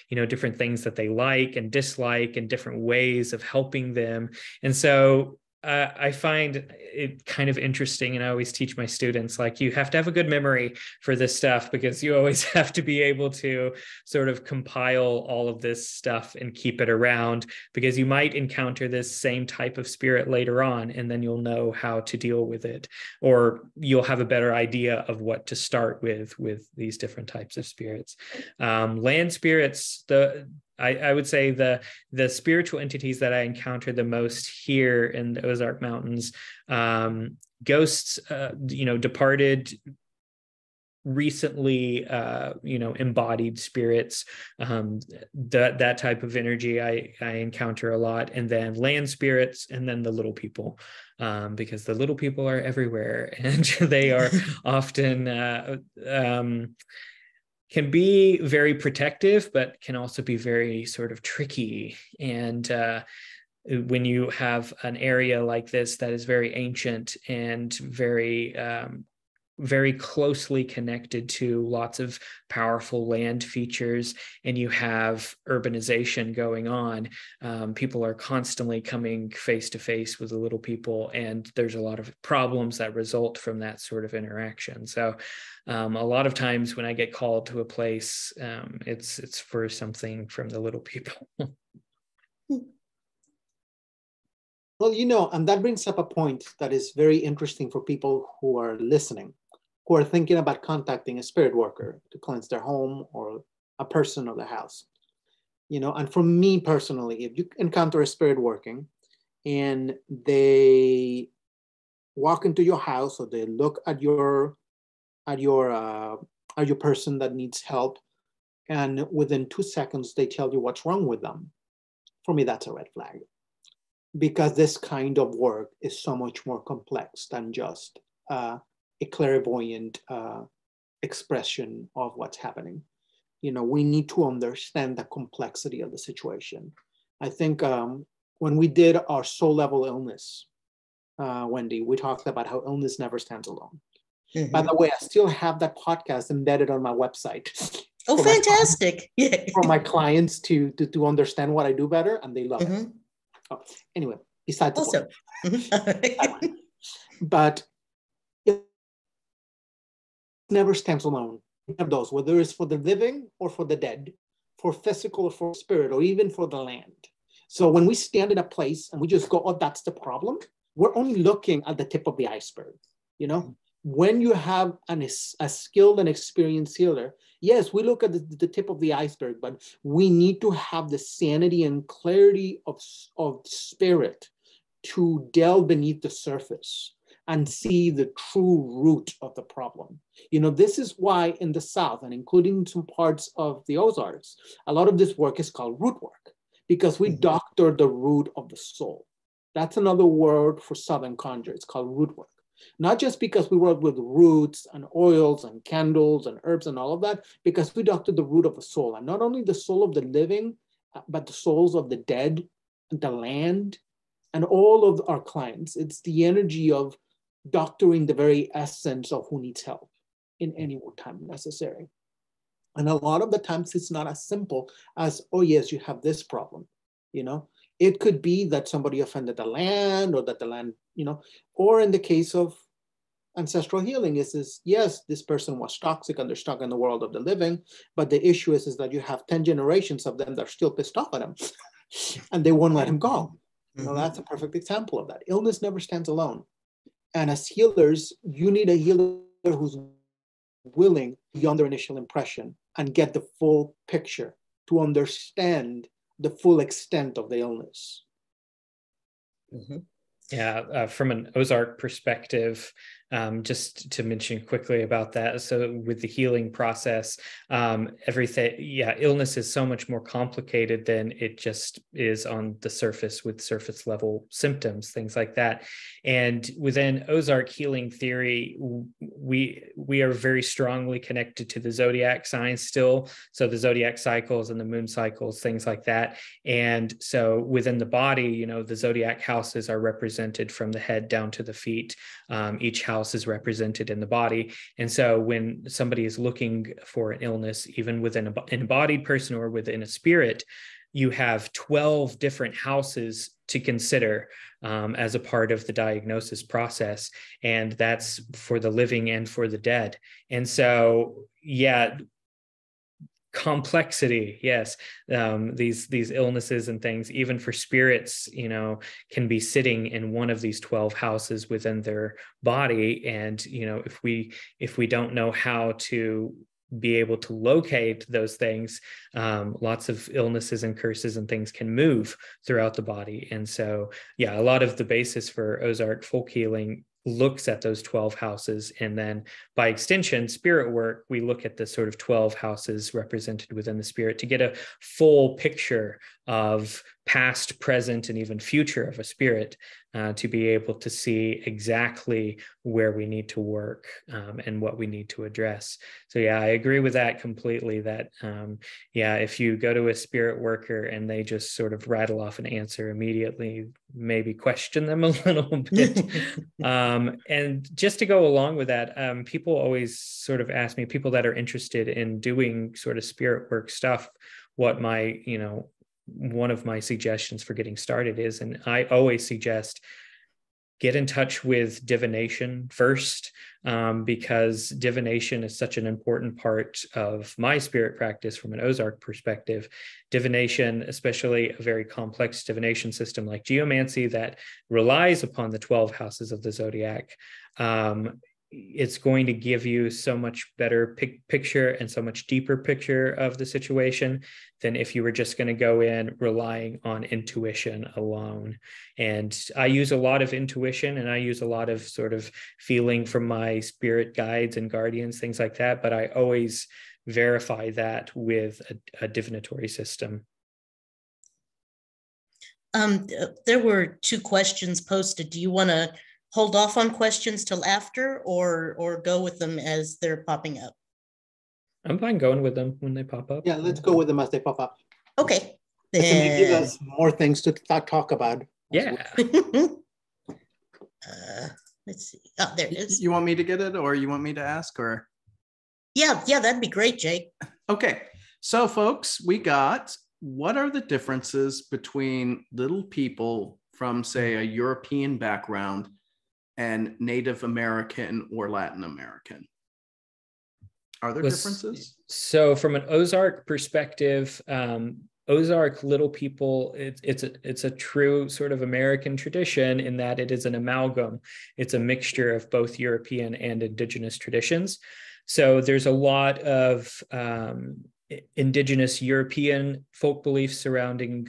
you know different things that they like and dislike and different ways of helping them and so uh, I find it kind of interesting, and I always teach my students like you have to have a good memory for this stuff because you always have to be able to sort of compile all of this stuff and keep it around because you might encounter this same type of spirit later on, and then you'll know how to deal with it, or you'll have a better idea of what to start with with these different types of spirits. Um, land spirits, the I, I, would say the the spiritual entities that I encountered the most here in the Ozark Mountains, um, ghosts, uh, you know, departed recently uh you know embodied spirits um that that type of energy i i encounter a lot. And then land spirits and then the little people um because the little people are everywhere and they are often uh um can be very protective, but can also be very sort of tricky. And uh, when you have an area like this that is very ancient and very um, very closely connected to lots of powerful land features and you have urbanization going on um, people are constantly coming face to face with the little people and there's a lot of problems that result from that sort of interaction so um, a lot of times when i get called to a place um, it's it's for something from the little people well you know and that brings up a point that is very interesting for people who are listening who are thinking about contacting a spirit worker to cleanse their home or a person or the house. You know, and for me personally, if you encounter a spirit working and they walk into your house or they look at your at your uh, at your person that needs help, and within two seconds they tell you what's wrong with them, for me that's a red flag, because this kind of work is so much more complex than just uh, a clairvoyant uh, expression of what's happening. You know, we need to understand the complexity of the situation. I think um, when we did our soul level illness, uh, Wendy, we talked about how illness never stands alone. Mm-hmm. By the way, I still have that podcast embedded on my website. Oh, fantastic! My, for my clients to, to to understand what I do better, and they love mm-hmm. it. Oh, anyway, besides the point. but never stands alone. Of those, whether it's for the living or for the dead, for physical or for spirit, or even for the land. So when we stand in a place and we just go, oh, that's the problem, we're only looking at the tip of the iceberg. You know, when you have an, a skilled and experienced healer, yes, we look at the, the tip of the iceberg, but we need to have the sanity and clarity of, of spirit to delve beneath the surface and see the true root of the problem. You know, this is why in the South and including some parts of the Ozarks, a lot of this work is called root work because we mm-hmm. doctor the root of the soul. That's another word for Southern conjure. It's called root work. Not just because we work with roots and oils and candles and herbs and all of that, because we doctor the root of the soul. And not only the soul of the living, uh, but the souls of the dead, and the land, and all of our clients. It's the energy of doctoring the very essence of who needs help in any time necessary. And a lot of the times it's not as simple as, oh, yes, you have this problem. You know, it could be that somebody offended the land or that the land, you know, or in the case of ancestral healing is, is yes, this person was toxic and they're stuck in the world of the living. But the issue is, is that you have 10 generations of them that are still pissed off at him and they won't let him go. Mm-hmm. that's a perfect example of that. Illness never stands alone. And as healers, you need a healer who's willing beyond their initial impression and get the full picture to understand the full extent of the illness. Mm-hmm. Yeah, uh, from an Ozark perspective, um, just to mention quickly about that. So, with the healing process, um, everything, yeah, illness is so much more complicated than it just is on the surface with surface level symptoms, things like that. And within Ozark healing theory, we we are very strongly connected to the zodiac signs still. So the zodiac cycles and the moon cycles, things like that. And so within the body, you know, the zodiac houses are represented from the head down to the feet. Um, each house house is represented in the body. And so when somebody is looking for an illness, even within an embodied person or within a spirit, you have 12 different houses to consider um, as a part of the diagnosis process. And that's for the living and for the dead. And so, yeah, complexity yes um, these these illnesses and things even for spirits you know can be sitting in one of these 12 houses within their body. And you know if we if we don't know how to be able to locate those things um, lots of illnesses and curses and things can move throughout the body. And so yeah a lot of the basis for ozark folk healing looks at those 12 houses. And then by extension spirit work we look at the sort of 12 houses represented within the spirit to get a full picture of past present and even future of a spirit uh, to be able to see exactly where we need to work um, and what we need to address. So yeah i agree with that completely that um, yeah if you go to a spirit worker and they just sort of rattle off an answer immediately maybe question them a little bit. Um, and just to go along with that um, people always sort of ask me people that are interested in doing sort of spirit work stuff what my you know one of my suggestions for getting started is, and I always suggest get in touch with divination first um, because divination is such an important part of my spirit practice from an ozark perspective. Divination especially a very complex divination system like geomancy that relies upon the 12 houses of the zodiac um, it's going to give you so much better pic- picture and so much deeper picture of the situation than if you were just going to go in relying on intuition alone. And I use a lot of intuition and I use a lot of sort of feeling from my spirit guides and guardians, things like that. But I always verify that with a, a divinatory system. Um, there were two questions posted. Do you want to hold off on questions till after or or go with them as they're popping up? I'm fine going with them when they pop up. Yeah, let's go with them as they pop up. Okay. Then... give us more things to th- talk about. Yeah. uh, let's see. Oh, there it is. You want me to get it or you want me to ask or? Yeah, yeah, that'd be great, Jake. Okay. So, folks, we got what are the differences between little people from, say, a European background and Native American or Latin American? Are there differences? So, from an Ozark perspective, um, Ozark Little People, it, it's a, it's a true sort of American tradition in that it is an amalgam. It's a mixture of both European and indigenous traditions. So there's a lot of um, indigenous European folk beliefs surrounding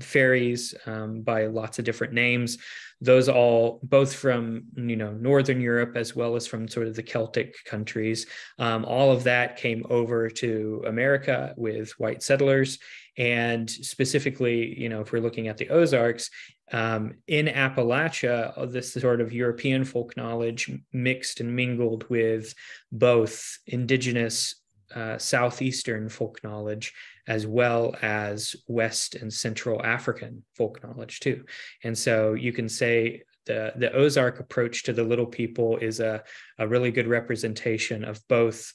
fairies um, by lots of different names. Those all both from you know northern europe as well as from sort of the celtic countries. Um, all of that came over to america with white settlers. And specifically you know if we're looking at the ozarks um, in appalachia this sort of european folk knowledge mixed and mingled with both indigenous uh, southeastern folk knowledge as well as West and Central African folk knowledge too. And so you can say the, the Ozark approach to the little people is a, a really good representation of both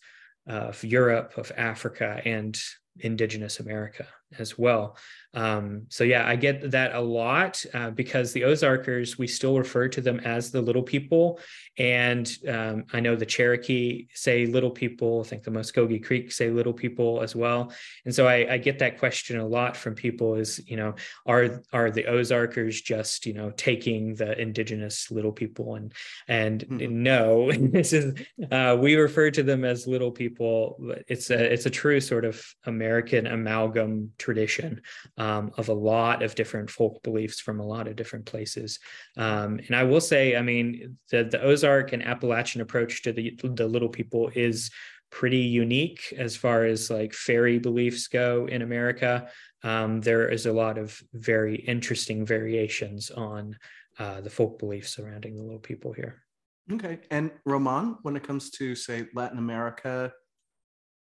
uh, of Europe, of Africa, and indigenous America as well. Um, so yeah, I get that a lot uh, because the Ozarkers, we still refer to them as the little people. And um, I know the Cherokee say little people, I think the Muskogee Creek say little people as well. And so I, I, get that question a lot from people is, you know, are, are the Ozarkers just, you know, taking the indigenous little people and, and mm-hmm. no, this is, uh, we refer to them as little people. It's a, it's a true sort of American amalgam tradition um, of a lot of different folk beliefs from a lot of different places. Um, and I will say, I mean, the, the Ozark and Appalachian approach to the, the little people is pretty unique as far as like fairy beliefs go in America. Um, there is a lot of very interesting variations on uh, the folk beliefs surrounding the little people here. Okay. And Roman, when it comes to say Latin America,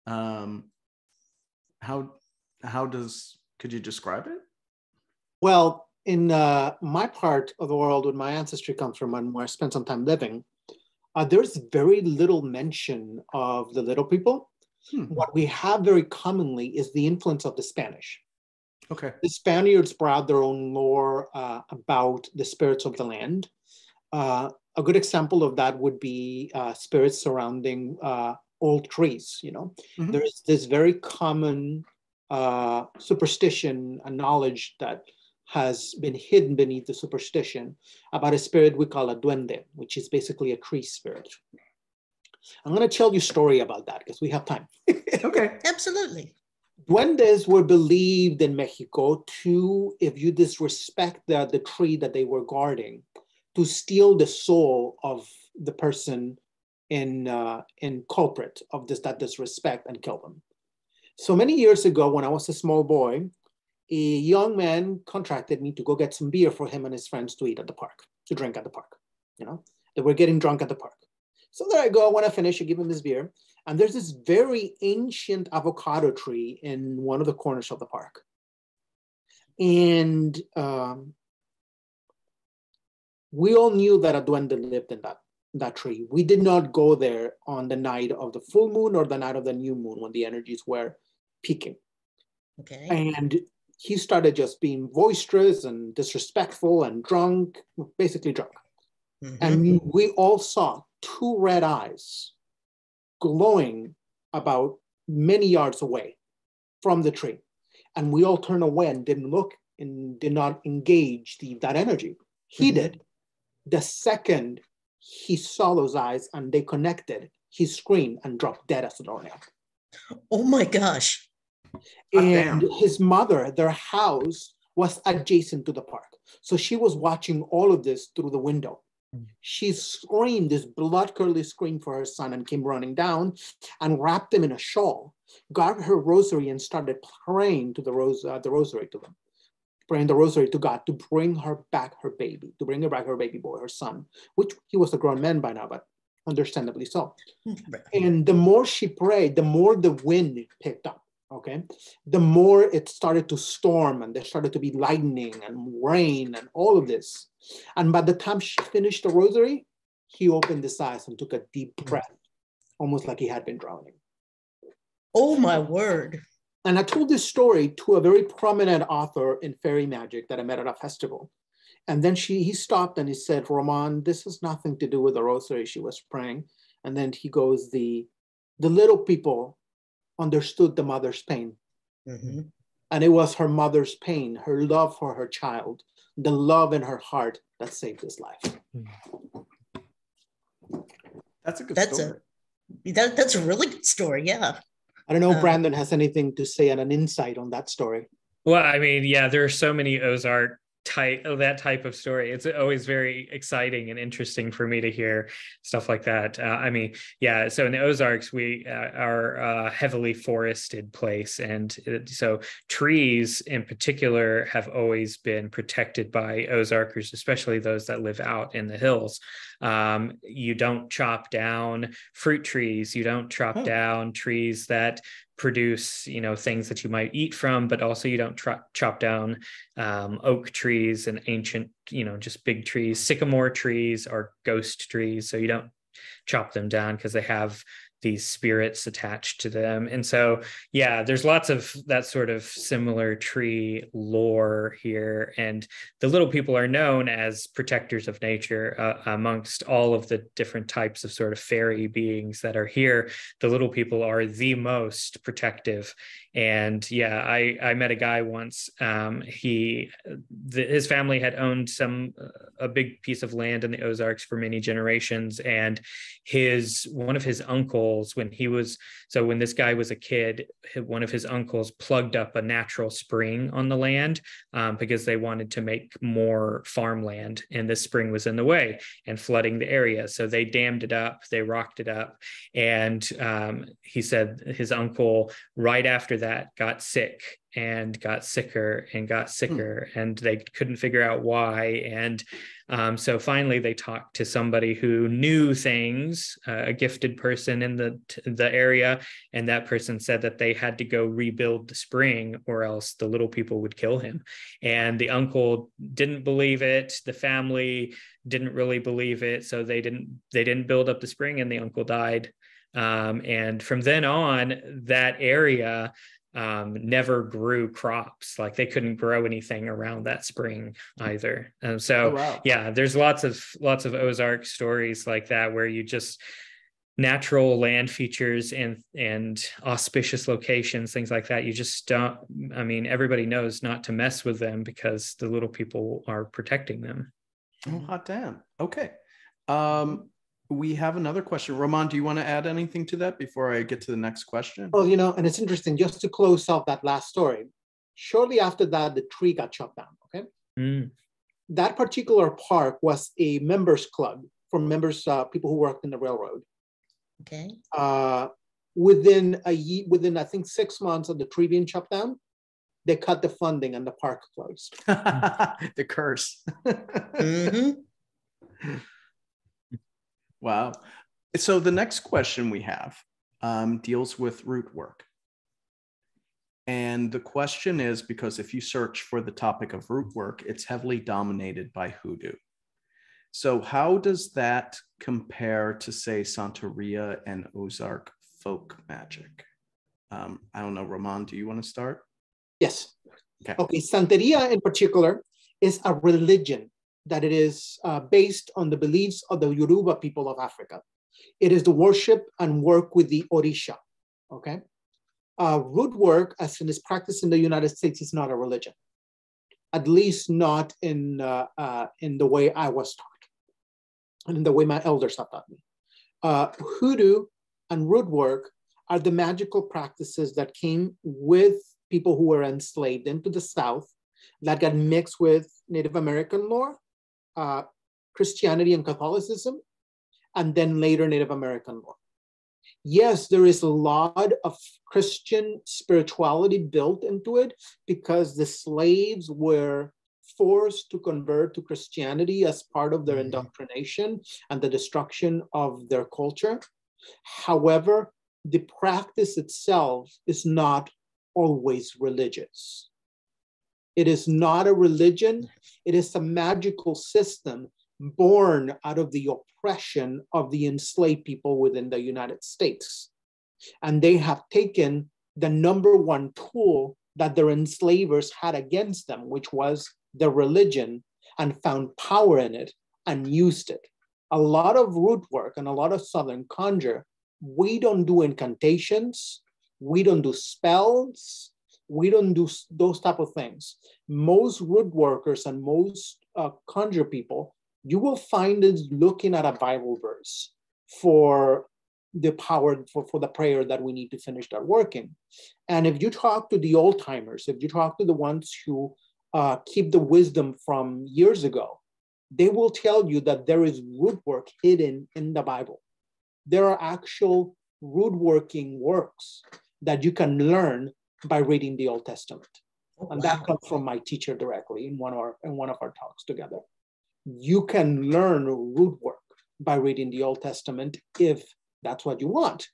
um, how how does could you describe it? Well, in uh, my part of the world, where my ancestry comes from, and where I spent some time living, uh, there's very little mention of the little people. Hmm. What we have very commonly is the influence of the Spanish. Okay. The Spaniards brought their own lore uh, about the spirits of the land. Uh, a good example of that would be uh, spirits surrounding uh, old trees. You know, mm-hmm. there's this very common uh, superstition and knowledge that has been hidden beneath the superstition about a spirit we call a duende, which is basically a tree spirit. I'm going to tell you a story about that because we have time. okay. Absolutely. Duendes were believed in Mexico to, if you disrespect the, the tree that they were guarding, to steal the soul of the person in, uh, in culprit of this, that disrespect and kill them. So many years ago, when I was a small boy, a young man contracted me to go get some beer for him and his friends to eat at the park, to drink at the park. You know, they were getting drunk at the park. So there I go. When I finish, I give him his beer. And there's this very ancient avocado tree in one of the corners of the park. And um, we all knew that a duende lived in that, that tree. We did not go there on the night of the full moon or the night of the new moon when the energies were peaking. Okay. And he started just being boisterous and disrespectful and drunk, basically drunk. Mm-hmm. And we all saw two red eyes glowing about many yards away from the tree. And we all turned away and didn't look and did not engage the, that energy. He mm-hmm. did. The second he saw those eyes and they connected, he screamed and dropped dead as a doornail. Oh my gosh. And oh, his mother, their house was adjacent to the park. So she was watching all of this through the window. Hmm. She screamed this blood curdling scream for her son and came running down and wrapped him in a shawl, got her rosary and started praying to the rose, uh, the rosary to them, praying the rosary to God to bring her back her baby, to bring her back her baby boy, her son, which he was a grown man by now, but understandably so. And the more she prayed, the more the wind picked up okay? The more it started to storm and there started to be lightning and rain and all of this and by the time she finished the rosary he opened his eyes and took a deep mm. breath almost like he had been drowning. Oh my word. And i told this story to a very prominent author in fairy magic that i met at a festival. And then she he stopped and he said roman this has nothing to do with the rosary she was praying. And then he goes the the little people understood the mother's pain. Mm-hmm. And it was her mother's pain, her love for her child, the love in her heart that saved his life. That's a good that's story. A, that, that's a really good story. Yeah. I don't know if um, Brandon has anything to say and an insight on that story. Well, I mean, yeah, there are so many Ozark type of that type of story. It's always very exciting and interesting for me to hear stuff like that. Uh, i mean yeah so in the ozarks we uh, are a heavily forested place and it, so trees in particular have always been protected by ozarkers especially those that live out in the hills. Um, you don't chop down fruit trees. You don't chop oh. down trees that produce you know things that you might eat from but also you don't chop down um, oak trees and ancient you know just big trees. Sycamore trees are ghost trees so you don't chop them down because they have these spirits attached to them. And so, yeah, there's lots of that sort of similar tree lore here. And the little people are known as protectors of nature uh, amongst all of the different types of sort of fairy beings that are here. The little people are the most protective and yeah i i met a guy once um, he the, his family had owned some a big piece of land in the ozarks for many generations. And his one of his uncles when he was so when this guy was a kid one of his uncles plugged up a natural spring on the land um, because they wanted to make more farmland and the spring was in the way and flooding the area. So they dammed it up they rocked it up. And um, he said his uncle right after that got sick and got sicker and got hmm. sicker and they couldn't figure out why. And um, so finally they talked to somebody who knew things uh, a gifted person in the the area and that person said that they had to go rebuild the spring or else the little people would kill him. And the uncle didn't believe it the family didn't really believe it so they didn't they didn't build up the spring and the uncle died um, and from then on, that area um, never grew crops. Like they couldn't grow anything around that spring either. And so, oh, wow. yeah, there's lots of lots of Ozark stories like that where you just natural land features and and auspicious locations things like that you just don't i mean everybody knows not to mess with them because the little people are protecting them oh hot damn okay um we have another question roman do you want to add anything to that before i get to the next question well you know and it's interesting just to close off that last story shortly after that the tree got chopped down okay mm. that particular park was a members club for members uh, people who worked in the railroad Okay. Uh, within a year, within I think six months of the tree being chopped down, they cut the funding and the park closed. the curse. mm-hmm. Wow. So the next question we have um, deals with root work. And the question is because if you search for the topic of root work, it's heavily dominated by hoodoo. So, how does that compare to, say, Santeria and Ozark folk magic? Um, I don't know, Roman, do you want to start? Yes. Okay. okay. Santeria in particular is a religion that it is uh, based on the beliefs of the Yoruba people of Africa. It is the worship and work with the Orisha. Okay. Uh, root work, as it is practiced in the United States, is not a religion, at least not in uh, uh in the way I was taught and in the way my elders have taught me. Uh, hoodoo and root work are the magical practices that came with people who were enslaved into the South that got mixed with Native American lore, uh, Christianity and Catholicism, and then later Native American law. Yes, there is a lot of Christian spirituality built into it because the slaves were forced to convert to Christianity as part of their mm-hmm. indoctrination and the destruction of their culture. However, the practice itself is not always religious. It is not a religion, it is a magical system born out of the oppression of the enslaved people within the United States. And they have taken the number one tool that their enslavers had against them, which was their religion and found power in it and used it. A lot of root work and a lot of Southern conjure, we don't do incantations, we don't do spells, we don't do those type of things. Most root workers and most uh, conjure people, you will find is looking at a Bible verse for the power for, for the prayer that we need to finish that working. And if you talk to the old timers, if you talk to the ones who uh, keep the wisdom from years ago, they will tell you that there is root work hidden in the Bible. There are actual root working works that you can learn by reading the Old Testament. Oh, and that comes from my teacher directly in one of our in one of our talks together. You can learn root work by reading the Old Testament if that's what you want.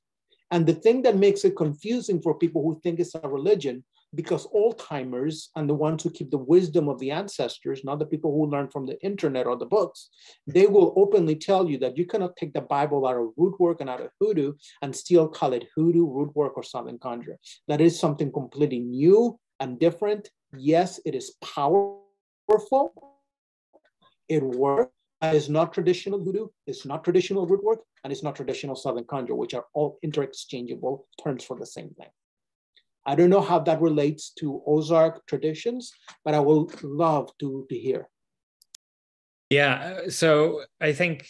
And the thing that makes it confusing for people who think it's a religion because old timers and the ones who keep the wisdom of the ancestors, not the people who learn from the internet or the books, they will openly tell you that you cannot take the Bible out of root work and out of hoodoo and still call it hoodoo, root work, or Southern conjure. That is something completely new and different. Yes, it is powerful. It works. It's not traditional hoodoo, it's not traditional root work, and it's not traditional Southern conjure, which are all interchangeable terms for the same thing. I don't know how that relates to Ozark traditions, but I would love to, to hear. Yeah, uh, so I think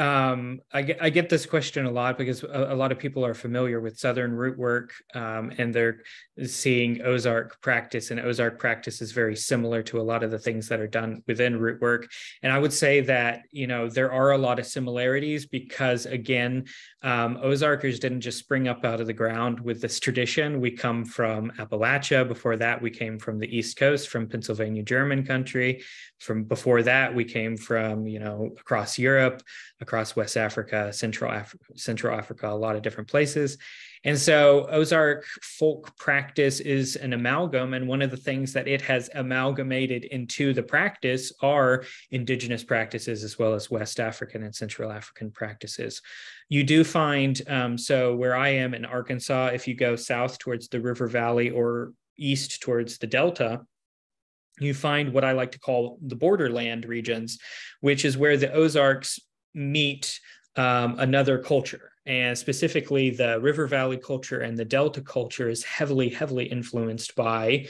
um, I get I get this question a lot because a, a, lot of people are familiar with Southern root work, um, and they're seeing Ozark practice, and Ozark practice is very similar to a lot of the things that are done within root work. And I would say that you know there are a lot of similarities because again, um, Ozarkers didn't just spring up out of the ground with this tradition. We come from Appalachia. Before that, we came from the East Coast, from Pennsylvania German country. From before that, we came from you know across Europe across West Africa, Central Africa, Central Africa, a lot of different places. And so Ozark folk practice is an amalgam. And one of the things that it has amalgamated into the practice are indigenous practices as well as West African and Central African practices. You do find, um, so where I am in Arkansas, if you go south towards the river valley or east towards the delta, you find what I like to call the borderland regions, which is where the Ozarks meet um, another culture. And specifically, the River Valley culture and the Delta culture is heavily, heavily influenced by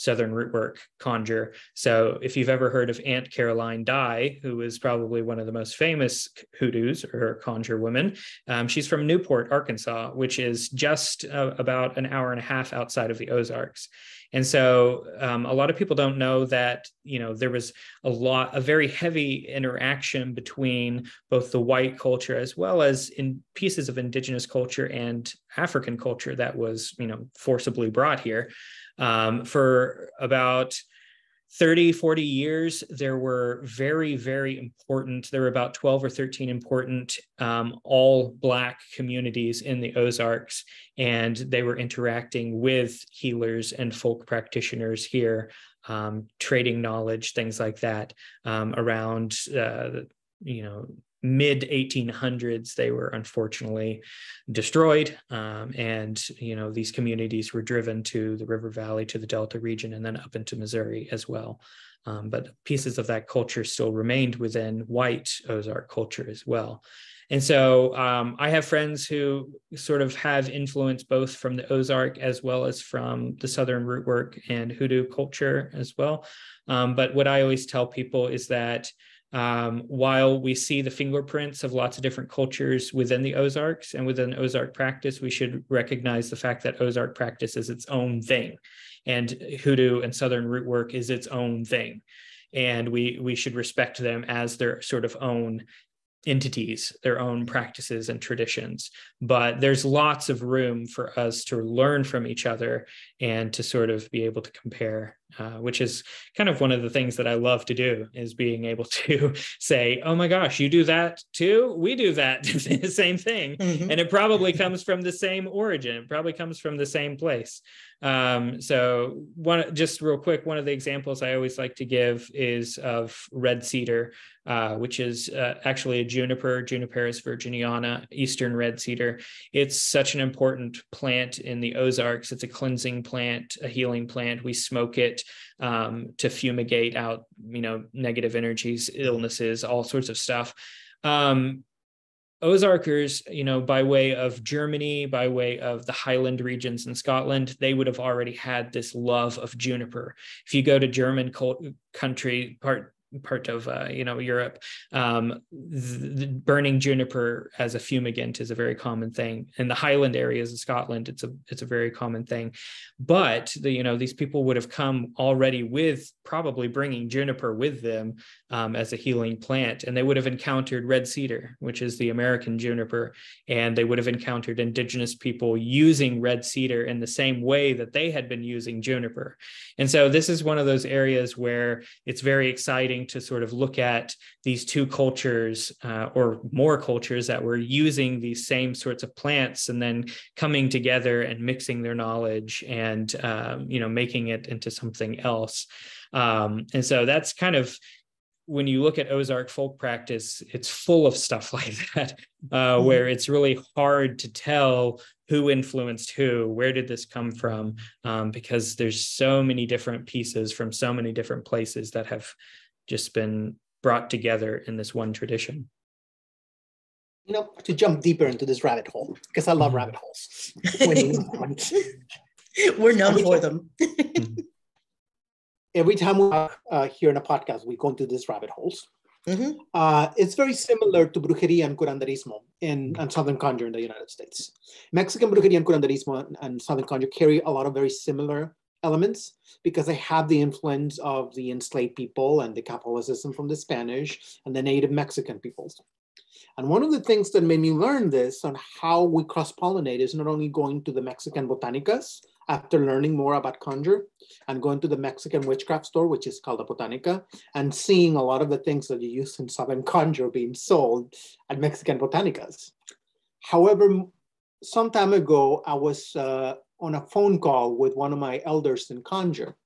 Southern rootwork conjure. So if you've ever heard of Aunt Caroline Dye, who is probably one of the most famous hoodoos or conjure women, um, she's from Newport, Arkansas, which is just uh, about an hour and a half outside of the Ozarks. And so um, a lot of people don't know that, you know, there was a lot, a very heavy interaction between both the white culture as well as in pieces of indigenous culture and African culture that was, you know, forcibly brought here. Um, for about 30, 40 years, there were very, very important, there were about 12 or 13 important um, all Black communities in the Ozarks, and they were interacting with healers and folk practitioners here, um, trading knowledge, things like that um, around, uh, you know, mid 1800s they were unfortunately destroyed um, and you know these communities were driven to the river valley to the delta region and then up into missouri as well. Um, but pieces of that culture still remained within white ozark culture as well. And so um, i have friends who sort of have influence both from the ozark as well as from the southern rootwork and hoodoo culture as well. Um, but what i always tell people is that um, while we see the fingerprints of lots of different cultures within the Ozarks and within Ozark practice, we should recognize the fact that Ozark practice is its own thing, and Hoodoo and Southern root work is its own thing, and we we should respect them as their sort of own entities, their own practices and traditions. But there's lots of room for us to learn from each other and to sort of be able to compare, uh, which is kind of one of the things that I love to do is being able to say, oh my gosh, you do that too? We do that, the same thing. Mm-hmm. And it probably comes from the same origin, it probably comes from the same place. Um, so one, just real quick, one of the examples I always like to give is of red cedar, uh, which is uh, actually a juniper, Juniperus virginiana, eastern red cedar. It's such an important plant in the Ozarks. It's a cleansing plant, a healing plant. We smoke it um, to fumigate out, you know, negative energies, illnesses, all sorts of stuff. Um, Ozarkers, you know, by way of Germany, by way of the Highland regions in Scotland, they would have already had this love of juniper. If you go to German country, part part of uh, you know Europe, um, burning juniper as a fumigant is a very common thing. In the Highland areas of Scotland, it's a it's a very common thing. But the, you know these people would have come already with probably bringing juniper with them um, as a healing plant, and they would have encountered red cedar, which is the American juniper, and they would have encountered indigenous people using red cedar in the same way that they had been using juniper. And so this is one of those areas where it's very exciting to sort of look at these two cultures uh, or more cultures that were using these same sorts of plants and then coming together and mixing their knowledge and um, you know making it into something else um, and so that's kind of when you look at Ozark folk practice, it's full of stuff like that, uh, mm-hmm. where it's really hard to tell who influenced who, where did this come from, um, because there's so many different pieces from so many different places that have just been brought together in this one tradition. You know, to jump deeper into this rabbit hole, because I love mm-hmm. rabbit holes. We're known for them. Every time we are uh, here in a podcast, we go into these rabbit holes. Mm-hmm. Uh, it's very similar to brujeria and curanderismo in and Southern Conjure in the United States. Mexican brujeria and curanderismo and, and Southern Conjure carry a lot of very similar elements because they have the influence of the enslaved people and the Catholicism from the Spanish and the native Mexican peoples. And one of the things that made me learn this on how we cross pollinate is not only going to the Mexican botanicas after learning more about conjure and going to the Mexican witchcraft store, which is called a botanica, and seeing a lot of the things that you use in Southern conjure being sold at Mexican botanicas. However, some time ago, I was uh, on a phone call with one of my elders in Conjure.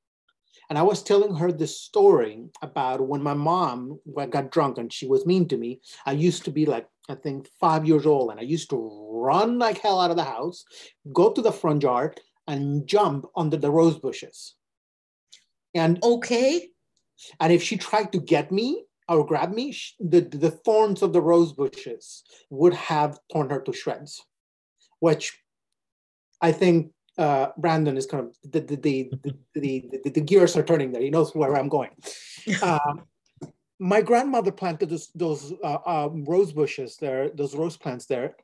And I was telling her this story about when my mom got drunk and she was mean to me. I used to be like, I think, five years old, and I used to run like hell out of the house, go to the front yard, and jump under the rose bushes. And okay. And if she tried to get me or grab me, the, the thorns of the rose bushes would have torn her to shreds, which I think uh, Brandon is kind of the the the, the, the, the gears are turning there. He knows where I'm going. Um, my grandmother planted those, those uh, uh, rose bushes there, those rose plants there,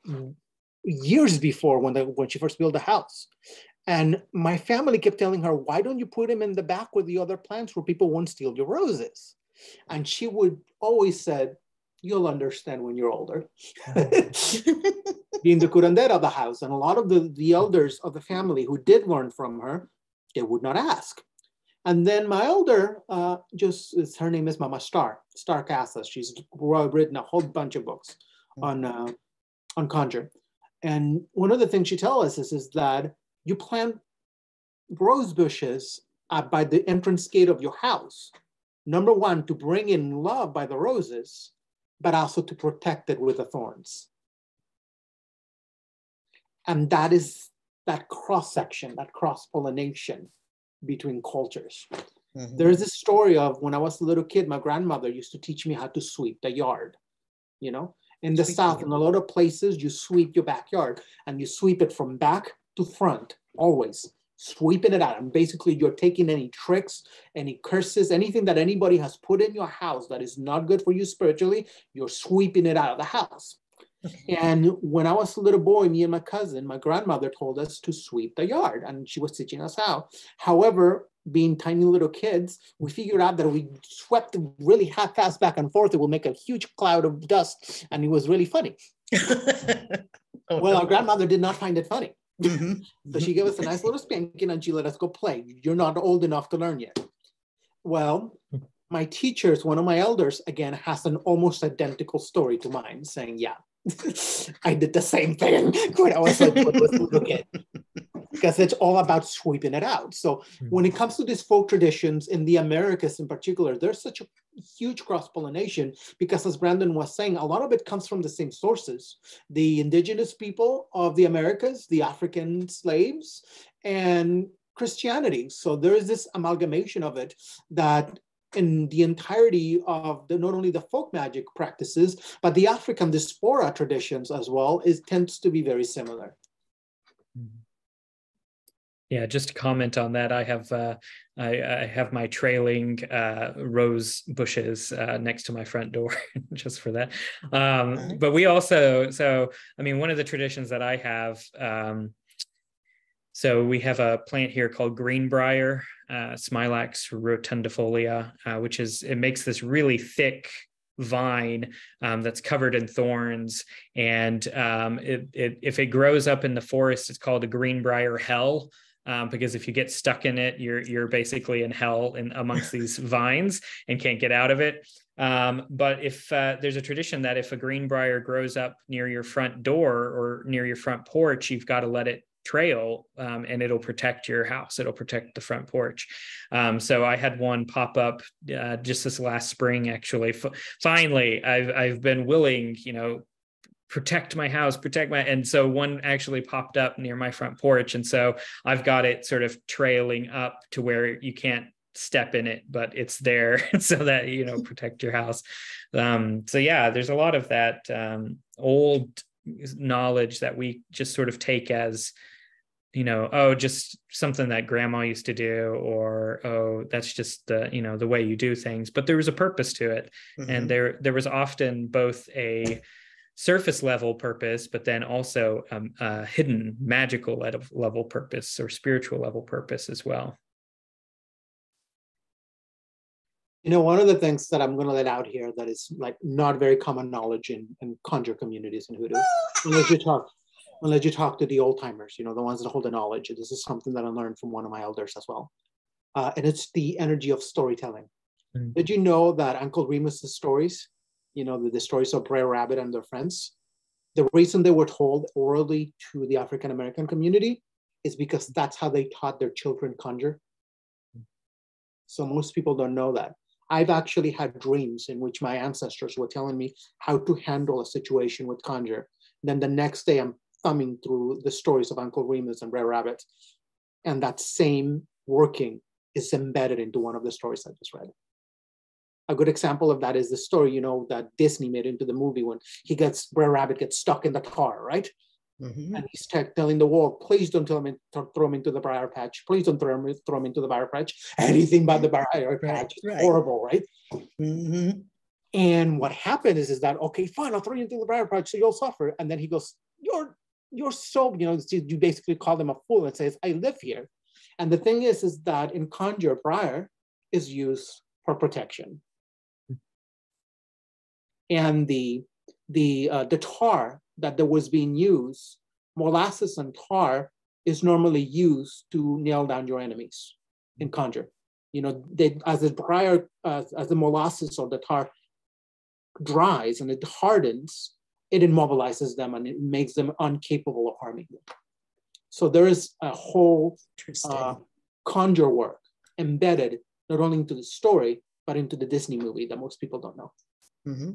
years before when the, when she first built the house. And my family kept telling her, "Why don't you put them in the back with the other plants where people won't steal your roses?" And she would always said, "You'll understand when you're older." being the curandera of the house. And a lot of the, the elders of the family who did learn from her, they would not ask. And then my elder, uh, just her name is Mama Starr, Starr Casas. She's written a whole bunch of books on uh, on conjure. And one of the things she tells us is, is that you plant rose bushes uh, by the entrance gate of your house. Number one, to bring in love by the roses, but also to protect it with the thorns. And that is that cross section, that cross pollination between cultures. Mm-hmm. There's this story of when I was a little kid, my grandmother used to teach me how to sweep the yard. You know, in the South, in a lot of places, you sweep your backyard and you sweep it from back to front, always sweeping it out. And basically, you're taking any tricks, any curses, anything that anybody has put in your house that is not good for you spiritually, you're sweeping it out of the house. And when I was a little boy, me and my cousin, my grandmother told us to sweep the yard, and she was teaching us how. However, being tiny little kids, we figured out that we swept really half fast back and forth, it will make a huge cloud of dust, and it was really funny. oh, well, our grandmother did not find it funny. Mm-hmm. so she gave us a nice little spanking and she let us go play. You're not old enough to learn yet. Well, my teachers, one of my elders, again, has an almost identical story to mine, saying, Yeah, I did the same thing when I was like was a little kid. Because it's all about sweeping it out. So mm-hmm. when it comes to these folk traditions in the Americas in particular, there's such a huge cross-pollination because as Brandon was saying, a lot of it comes from the same sources. The indigenous people of the Americas, the African slaves, and Christianity. So there is this amalgamation of it that in the entirety of the, not only the folk magic practices, but the African diaspora traditions as well, is tends to be very similar. Mm-hmm. Yeah, just to comment on that, I have uh, I, I, have my trailing uh, rose bushes uh, next to my front door, just for that. Um, but we also, so I mean, one of the traditions that I have um, so we have a plant here called greenbrier, uh, Smilax rotundifolia, uh, which is it makes this really thick vine um, that's covered in thorns, and um, it, it, if it grows up in the forest, it's called a greenbrier hell. Um, because if you get stuck in it, you're you're basically in hell in amongst these vines and can't get out of it. Um, but if uh, there's a tradition that if a greenbrier grows up near your front door or near your front porch, you've got to let it trail um, and it'll protect your house. It'll protect the front porch. Um, so i had one pop up uh, just this last spring actually. F- finally I've, I've been willing you know protect my house protect my and so one actually popped up near my front porch and so i've got it sort of trailing up to where you can't step in it but it's there so that you know protect your house. Um, so yeah there's a lot of that um, old knowledge that we just sort of take as you know oh just something that grandma used to do or oh that's just the you know the way you do things. But there was a purpose to it. Mm-hmm. and there there was often both a surface level purpose but then also um, a hidden magical level purpose or spiritual level purpose as well you know one of the things that i'm going to let out here that is like not very common knowledge in, in conjure communities in hoodoo unless you talk unless you talk to the old timers, you know, the ones that hold the knowledge. This is something that I learned from one of my elders as well. Uh, and it's the energy of storytelling. Mm-hmm. Did you know that Uncle Remus's stories, you know, the, the stories of Brer Rabbit and their friends, The reason they were told orally to the African American community is because that's how they taught their children conjure. So most people don't know that. I've actually had dreams in which my ancestors were telling me how to handle a situation with conjure. Then the next day, I'm thumbing through the stories of Uncle Remus and Brer Rabbit, and that same working is embedded into one of the stories I just read. A good example of that is the story, you know, that Disney made into the movie when he gets Brer Rabbit gets stuck in the car, right? Mm-hmm. And he's telling the world, please don't throw him, throw him into the briar patch. Please don't throw him, throw him into the briar patch. Anything but the briar patch right, right. horrible, right? Mm-hmm. And what happened is, is that, okay, fine, I'll throw you into the briar patch so you'll suffer. And then he goes, you're, you're so, you know, you basically call him a fool and says, I live here. And the thing is, is that in conjure, briar is used for protection. And the, the, uh, the tar that there was being used, molasses and tar is normally used to nail down your enemies in conjure. You know, they, as the briar, uh, as the molasses or the tar dries and it hardens, it immobilizes them and it makes them incapable of harming you. So there is a whole uh, conjure work embedded not only into the story, but into the Disney movie that most people don't know. Mm-hmm.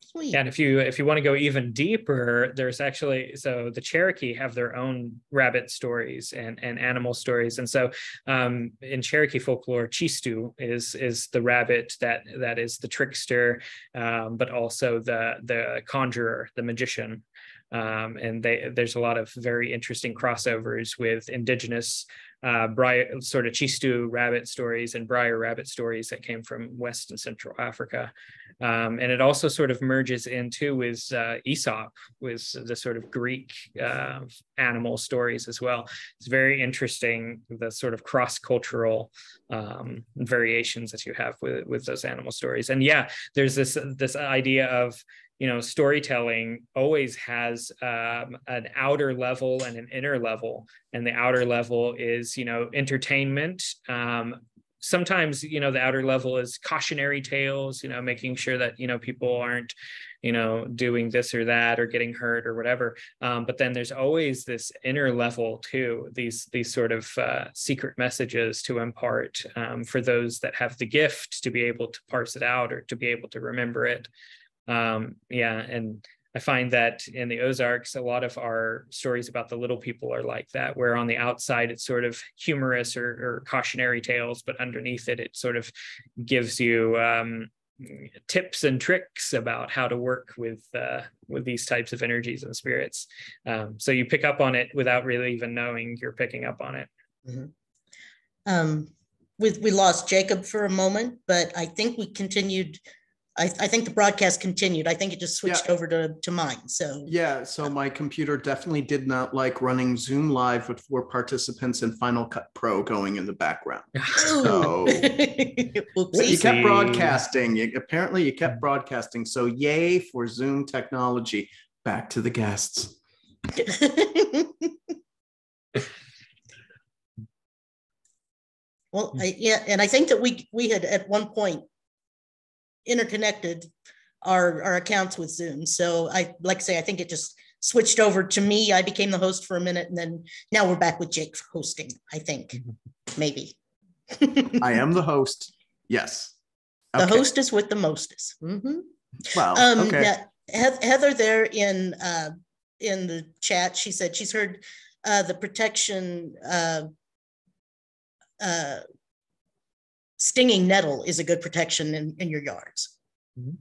Sweet. And if you if you want to go even deeper, there's actually so the Cherokee have their own rabbit stories and and animal stories, and so um, in Cherokee folklore, Chistu is is the rabbit that that is the trickster, um, but also the the conjurer, the magician. Um, and they, there's a lot of very interesting crossovers with indigenous uh, briar, sort of chistu rabbit stories and briar rabbit stories that came from West and Central Africa. Um, and it also sort of merges into with uh, Aesop, with the sort of Greek uh, animal stories as well. It's very interesting, the sort of cross-cultural um, variations that you have with, with those animal stories. And yeah, there's this, this idea of you know storytelling always has um, an outer level and an inner level. And the outer level is you know entertainment. Um, sometimes you know the outer level is cautionary tales you know making sure that you know people aren't you know doing this or that or getting hurt or whatever. Um, but then there's always this inner level too these these sort of uh, secret messages to impart um, for those that have the gift to be able to parse it out or to be able to remember it um, yeah, and I find that in the Ozarks, a lot of our stories about the little people are like that, where on the outside it's sort of humorous or, or cautionary tales, but underneath it, it sort of gives you um, tips and tricks about how to work with uh, with these types of energies and spirits. Um, so you pick up on it without really even knowing you're picking up on it. Mm-hmm. Um, we, we lost Jacob for a moment, but I think we continued I, I think the broadcast continued. I think it just switched yeah. over to, to mine. So yeah, so my computer definitely did not like running Zoom live with four participants and Final Cut Pro going in the background. Oh. so you kept broadcasting. You, apparently, you kept hmm. broadcasting. So yay for Zoom technology. Back to the guests. well, I, yeah, and I think that we we had at one point interconnected our, our accounts with Zoom. So I like I say, I think it just switched over to me. I became the host for a minute and then now we're back with Jake for hosting, I think, maybe. I am the host. Yes. Okay. The host is with the mostest. Mm-hmm. Wow. Um, okay. Yeah, Heather there in uh, in the chat, she said she's heard uh, the protection uh, uh, stinging nettle is a good protection in, in your yards. Mm-hmm.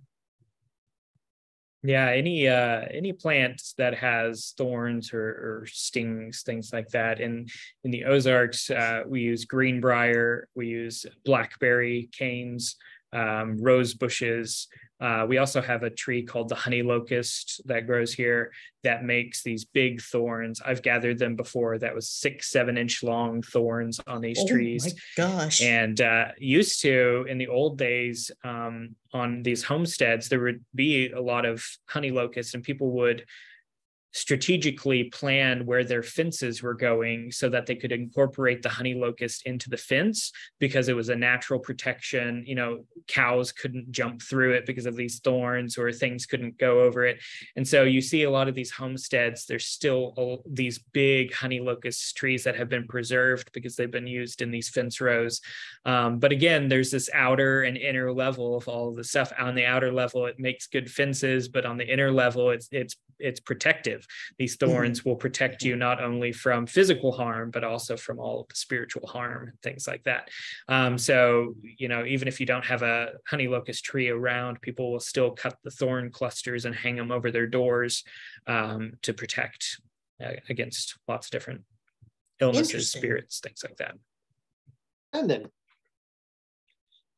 Yeah, any uh, any plant that has thorns or, or, stings, things like that. In in the Ozarks, uh, we use greenbrier, we use blackberry canes, um, rose bushes, uh, we also have a tree called the honey locust that grows here that makes these big thorns. I've gathered them before. That was six, seven inch long thorns on these oh trees. My gosh. And uh, used to in the old days um, on these homesteads, there would be a lot of honey locusts, and people would strategically planned where their fences were going so that they could incorporate the honey locust into the fence because it was a natural protection. You know cows couldn't jump through it because of these thorns or things couldn't go over it. And so you see a lot of these homesteads there's still these big honey locust trees that have been preserved because they've been used in these fence rows. Um, but again there's this outer and inner level of all of the stuff. On the outer level it makes good fences but on the inner level it's it's it's protective these thorns mm-hmm. will protect you not only from physical harm but also from all of the spiritual harm and things like that. Um, so you know even if you don't have a honey locust tree around people will still cut the thorn clusters and hang them over their doors um, to protect uh, against lots of different illnesses spirits things like that. And then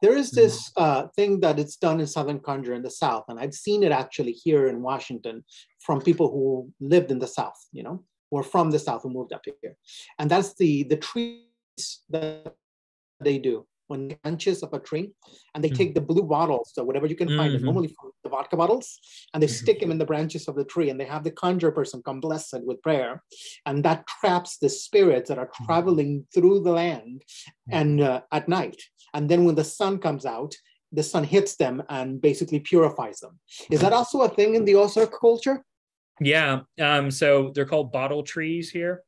there is this mm-hmm. uh, thing that it's done in Southern Conjure in the South, and I've seen it actually here in Washington from people who lived in the South, you know, were from the South who moved up here. And that's the, the trees that they do when branches of a tree and they mm-hmm. take the blue bottles so whatever you can find mm-hmm. normally from the vodka bottles and they mm-hmm. stick them in the branches of the tree and they have the conjure person come bless it with prayer and that traps the spirits that are mm-hmm. traveling through the land mm-hmm. and uh, at night and then when the sun comes out, the sun hits them and basically purifies them. Is that also a thing in the Ozark culture? Yeah. Um, so they're called bottle trees here.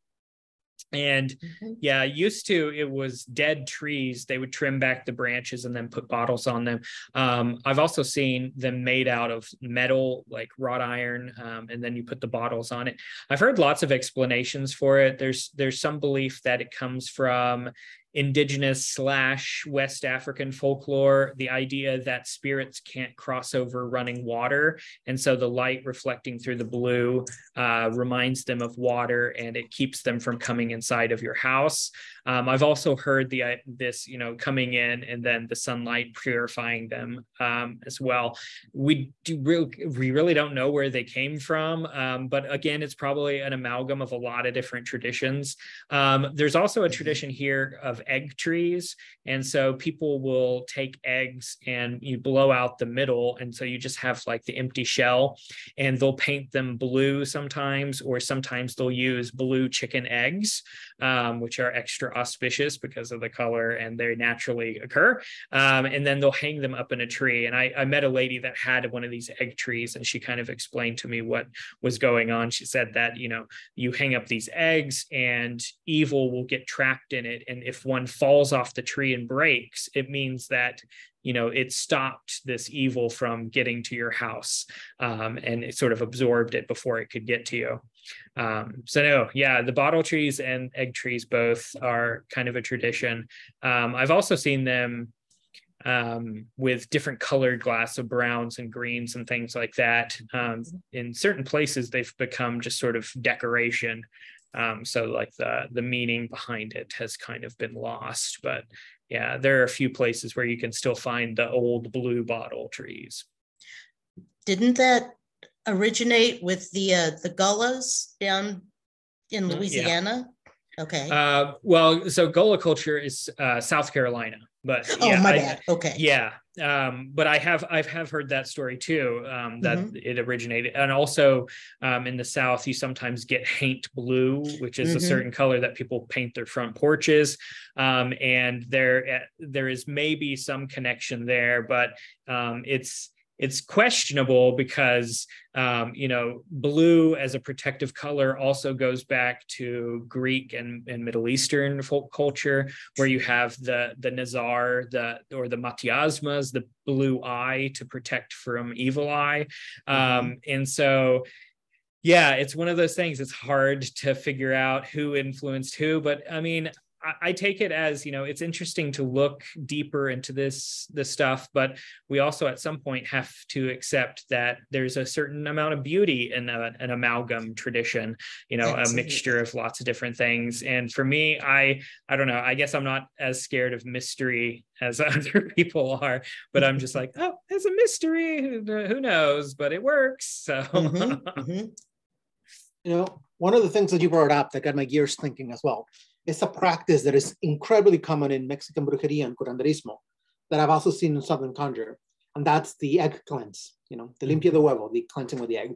And mm-hmm. yeah, used to it was dead trees. They would trim back the branches and then put bottles on them. Um, I've also seen them made out of metal, like wrought iron, um, and then you put the bottles on it. I've heard lots of explanations for it. There's there's some belief that it comes from indigenous slash West African folklore, the idea that spirits can't cross over running water. And so the light reflecting through the blue uh, reminds them of water and it keeps them from coming inside of your house. Um, I've also heard the uh, this, you know, coming in and then the sunlight purifying them um, as well. We do really, we really don't know where they came from, um, but again, it's probably an amalgam of a lot of different traditions. Um, there's also a tradition here of egg trees, and so people will take eggs and you blow out the middle, and so you just have like the empty shell, and they'll paint them blue sometimes, or sometimes they'll use blue chicken eggs, um, which are extra auspicious because of the color and they naturally occur. Um, and then they'll hang them up in a tree. And I, I met a lady that had one of these egg trees and she kind of explained to me what was going on. She said that, you know, you hang up these eggs and evil will get trapped in it. And if one falls off the tree and breaks, it means that you know it stopped this evil from getting to your house um, and it sort of absorbed it before it could get to you um, so no yeah the bottle trees and egg trees both are kind of a tradition. Um, i've also seen them um, with different colored glass of browns and greens and things like that. Um, in certain places they've become just sort of decoration. Um, so like the the meaning behind it has kind of been lost. But yeah, there are a few places where you can still find the old blue bottle trees. Didn't that originate with the uh, the Gullahs down in mm, Louisiana? Yeah. Okay. Uh, well, so Gullah culture is uh, South Carolina, but oh yeah, my I, bad. Okay. Yeah, um, but I have I've have heard that story too. Um, that mm-hmm. it originated, and also um, in the South, you sometimes get haint blue, which is mm-hmm. a certain color that people paint their front porches. Um, and there eh, there is maybe some connection there, but um, it's it's questionable because um, you know blue as a protective color also goes back to Greek and, and Middle Eastern folk culture, where you have the the nazar, the or the matiasmas, the blue eye to protect from evil eye, mm-hmm. um, and so yeah, it's one of those things. It's hard to figure out who influenced who, but I mean, I take it as you know it's interesting to look deeper into this this stuff, but we also at some point have to accept that there's a certain amount of beauty in a, an amalgam tradition, you know, Absolutely. a mixture of lots of different things. And for me, I I don't know. I guess I'm not as scared of mystery as other people are, but I'm just like, oh, it's a mystery. Who knows? But it works. So. Mm-hmm, mm-hmm. You know, one of the things that you brought up that got my gears thinking as well it's a practice that is incredibly common in Mexican brujeria and curanderismo that I've also seen in Southern Conjure. And that's the egg cleanse, you know, the limpia de huevo, the cleansing with the egg.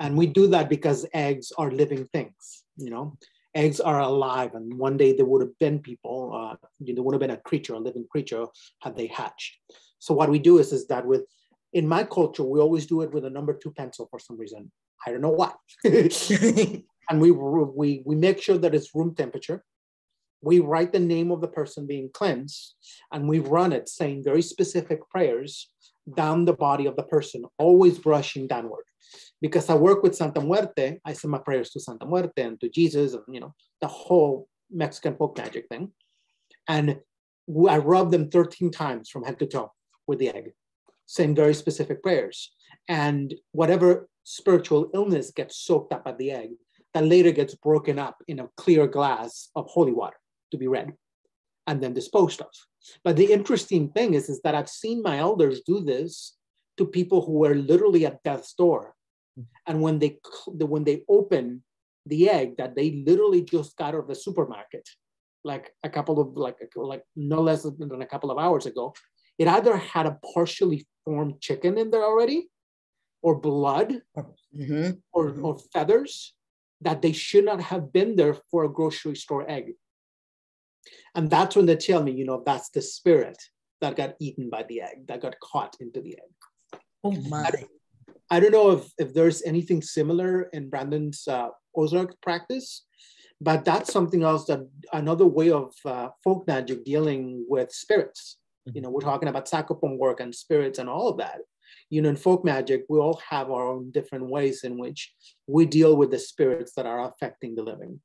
And we do that because eggs are living things, you know. Eggs are alive, and one day there would have been people, uh, you know, there would have been a creature, a living creature, had they hatched. So what we do is, is that with, in my culture, we always do it with a number two pencil for some reason. I don't know why. and we, we, we make sure that it's room temperature. We write the name of the person being cleansed, and we run it saying very specific prayers down the body of the person, always brushing downward. Because I work with Santa Muerte, I say my prayers to Santa Muerte and to Jesus, and you know, the whole Mexican folk magic thing. And I rub them 13 times from head to toe with the egg, saying very specific prayers. And whatever spiritual illness gets soaked up at the egg, later gets broken up in a clear glass of holy water to be read and then disposed of. But the interesting thing is, is that I've seen my elders do this to people who were literally at death's door. And when they when they open the egg that they literally just got out of the supermarket, like a couple of like like no less than a couple of hours ago, it either had a partially formed chicken in there already, or blood, mm-hmm. or, mm-hmm. or feathers that they should not have been there for a grocery store egg. And that's when they tell me, you know, that's the spirit that got eaten by the egg, that got caught into the egg. Oh my. I don't, I don't know if, if there's anything similar in Brandon's uh, Ozark practice, but that's something else that another way of uh, folk magic dealing with spirits. Mm-hmm. You know, we're talking about psychopomp work and spirits and all of that. You know, in folk magic, we all have our own different ways in which we deal with the spirits that are affecting the living.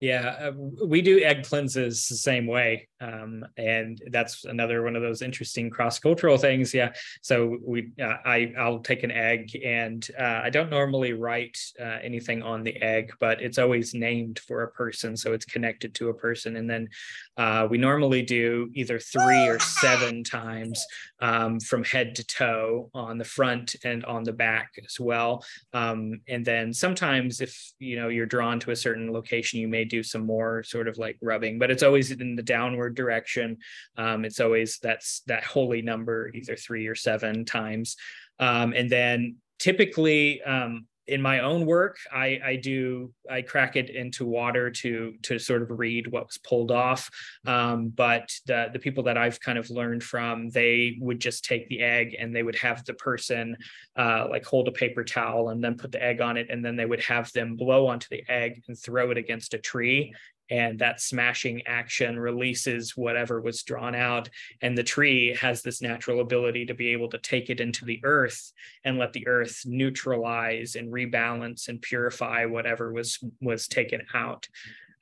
Yeah, uh, we do egg cleanses the same way, um, and that's another one of those interesting cross cultural things. Yeah, so we, uh, I, I'll take an egg, and uh, I don't normally write uh, anything on the egg, but it's always named for a person, so it's connected to a person, and then uh, we normally do either three or seven times um, from head to toe on the front and on the back as well, um, and then sometimes if you know you're drawn to a certain location, you may do some more sort of like rubbing, but it's always in the downward direction. Um, it's always that's that holy number, either three or seven times. Um, and then typically um, in my own work, I, I do I crack it into water to to sort of read what was pulled off. Um, but the the people that I've kind of learned from, they would just take the egg and they would have the person uh, like hold a paper towel and then put the egg on it, and then they would have them blow onto the egg and throw it against a tree, and that smashing action releases whatever was drawn out. And the tree has this natural ability to be able to take it into the earth and let the earth neutralize and rebalance and purify whatever was was taken out.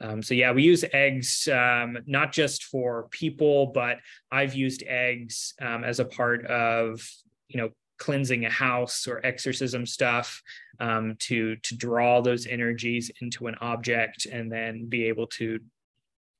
Um, so yeah, we use eggs um, not just for people, but I've used eggs um, as a part of you know cleansing a house or exorcism stuff um, to to draw those energies into an object and then be able to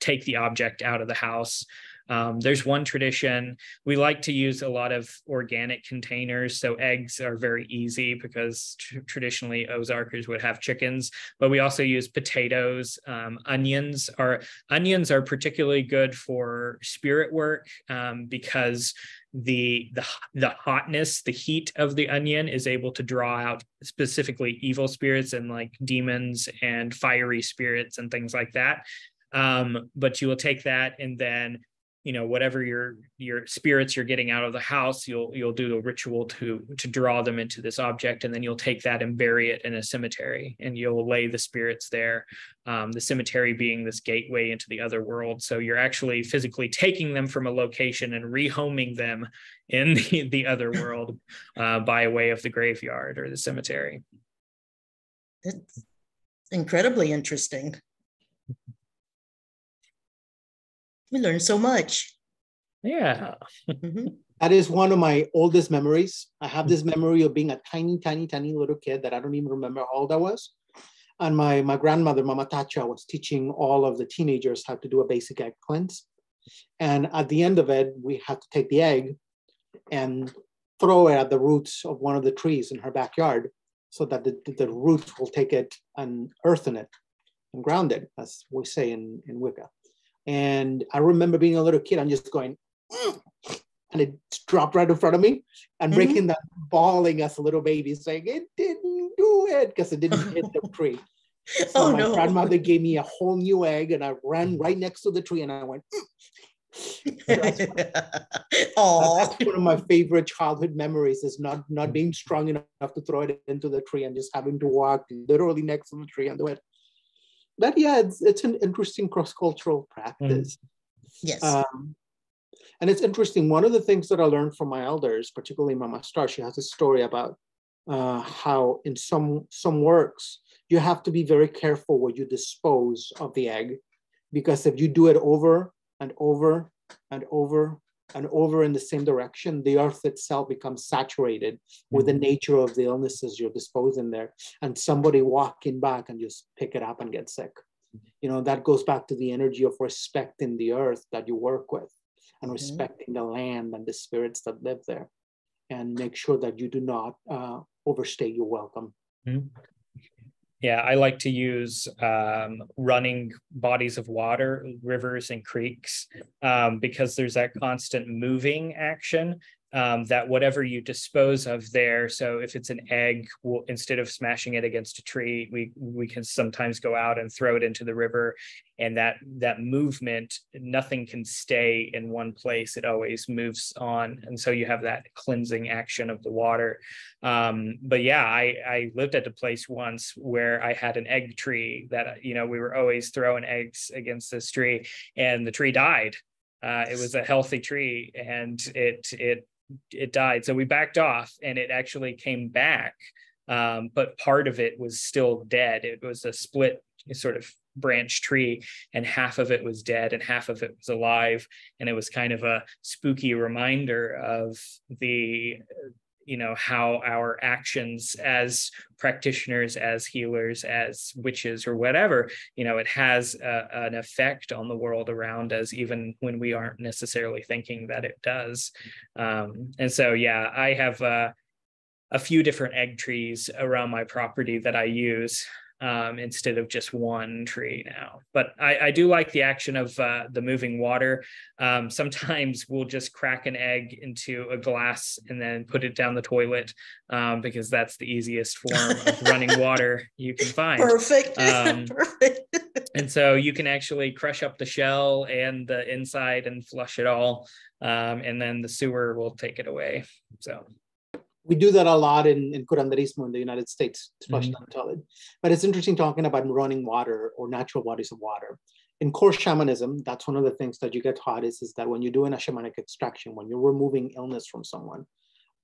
take the object out of the house. Um, there's one tradition. We like to use a lot of organic containers so eggs are very easy because tr- traditionally ozarkers would have chickens but we also use potatoes um, onions are onions are particularly good for spirit work um, because the the the hotness the heat of the onion is able to draw out specifically evil spirits and like demons and fiery spirits and things like that. Um, but you will take that and then you know whatever your your spirits you're getting out of the house you'll you'll do a ritual to to draw them into this object and then you'll take that and bury it in a cemetery and you'll lay the spirits there um, the cemetery being this gateway into the other world. So you're actually physically taking them from a location and rehoming them in the, the other world uh, by way of the graveyard or the cemetery. It's incredibly interesting We learned so much. Yeah. mm-hmm. That is one of my oldest memories. I have this memory of being a tiny, tiny, tiny little kid that I don't even remember how old I was. And my, my grandmother, Mama Tacha, was teaching all of the teenagers how to do a basic egg cleanse. And at the end of it, we had to take the egg and throw it at the roots of one of the trees in her backyard so that the, the roots will take it and earthen it and ground it, as we say in, in Wicca. And I remember being a little kid, I'm just going, mm, and it dropped right in front of me and mm-hmm. breaking that bawling as a little baby saying it didn't do it because it didn't hit the tree so oh, my no. grandmother gave me a whole new egg and i ran right next to the tree and i went mm. that's, one, that's one of my favorite childhood memories is not not being strong enough to throw it into the tree and just having to walk literally next to the tree and do it but yeah it's, it's an interesting cross-cultural practice mm. yes um, and it's interesting. One of the things that I learned from my elders, particularly Mama Starr, she has a story about uh, how in some some works you have to be very careful where you dispose of the egg, because if you do it over and over and over and over in the same direction, the earth itself becomes saturated with the mm-hmm. nature of the illnesses you're disposing there, and somebody walking back and just pick it up and get sick. You know that goes back to the energy of respecting the earth that you work with and mm-hmm. respecting the land and the spirits that live there and make sure that you do not uh, overstay your welcome. Mm-hmm. Yeah, I like to use um, running bodies of water, rivers and creeks, um, because there's that constant moving action um, that whatever you dispose of there. So if it's an egg, we'll, instead of smashing it against a tree, we we can sometimes go out and throw it into the river, and that that movement, nothing can stay in one place. It always moves on, and so you have that cleansing action of the water. Um, but yeah, I I lived at a place once where I had an egg tree that you know we were always throwing eggs against this tree, and the tree died. Uh, it was a healthy tree and it it it died. So we backed off and it actually came back. Um, but part of it was still dead. It was a split sort of branch tree and half of it was dead and half of it was alive and it was kind of a spooky reminder of the you know how our actions as practitioners as healers as witches or whatever you know it has a, an effect on the world around us even when we aren't necessarily thinking that it does. Um, and so yeah i have uh, a few different egg trees around my property that i use um, instead of just one tree now. But I, I do like the action of uh, the moving water. Um, sometimes we'll just crack an egg into a glass and then put it down the toilet um, because that's the easiest form of running water you can find. Perfect. Um, Perfect. and so you can actually crush up the shell and the inside and flush it all. Um, and then the sewer will take it away. So we do that a lot in, in curanderismo in the United States, flush mm-hmm. But it's interesting talking about running water or natural bodies of water. In core shamanism, that's one of the things that you get taught is, is that when you're doing a shamanic extraction, when you're removing illness from someone,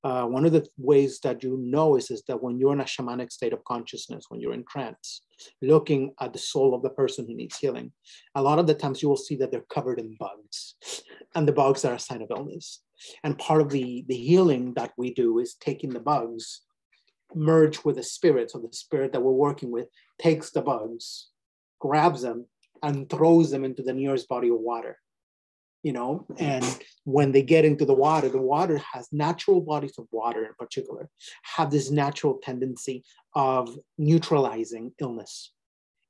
uh, one of the ways that you know is, is that when you're in a shamanic state of consciousness, when you're in trance, looking at the soul of the person who needs healing, a lot of the times you will see that they're covered in bugs, and the bugs are a sign of illness. And part of the, the healing that we do is taking the bugs, merge with the spirit. So the spirit that we're working with takes the bugs, grabs them, and throws them into the nearest body of water. You know, and when they get into the water, the water has natural bodies of water in particular, have this natural tendency of neutralizing illness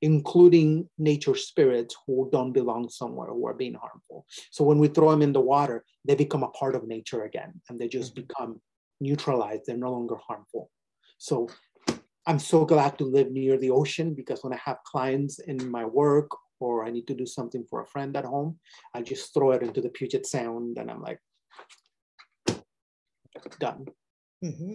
including nature spirits who don't belong somewhere who are being harmful. So when we throw them in the water, they become a part of nature again and they just mm-hmm. become neutralized. They're no longer harmful. So I'm so glad to live near the ocean because when I have clients in my work or I need to do something for a friend at home, I just throw it into the Puget Sound and I'm like, done. Mm-hmm.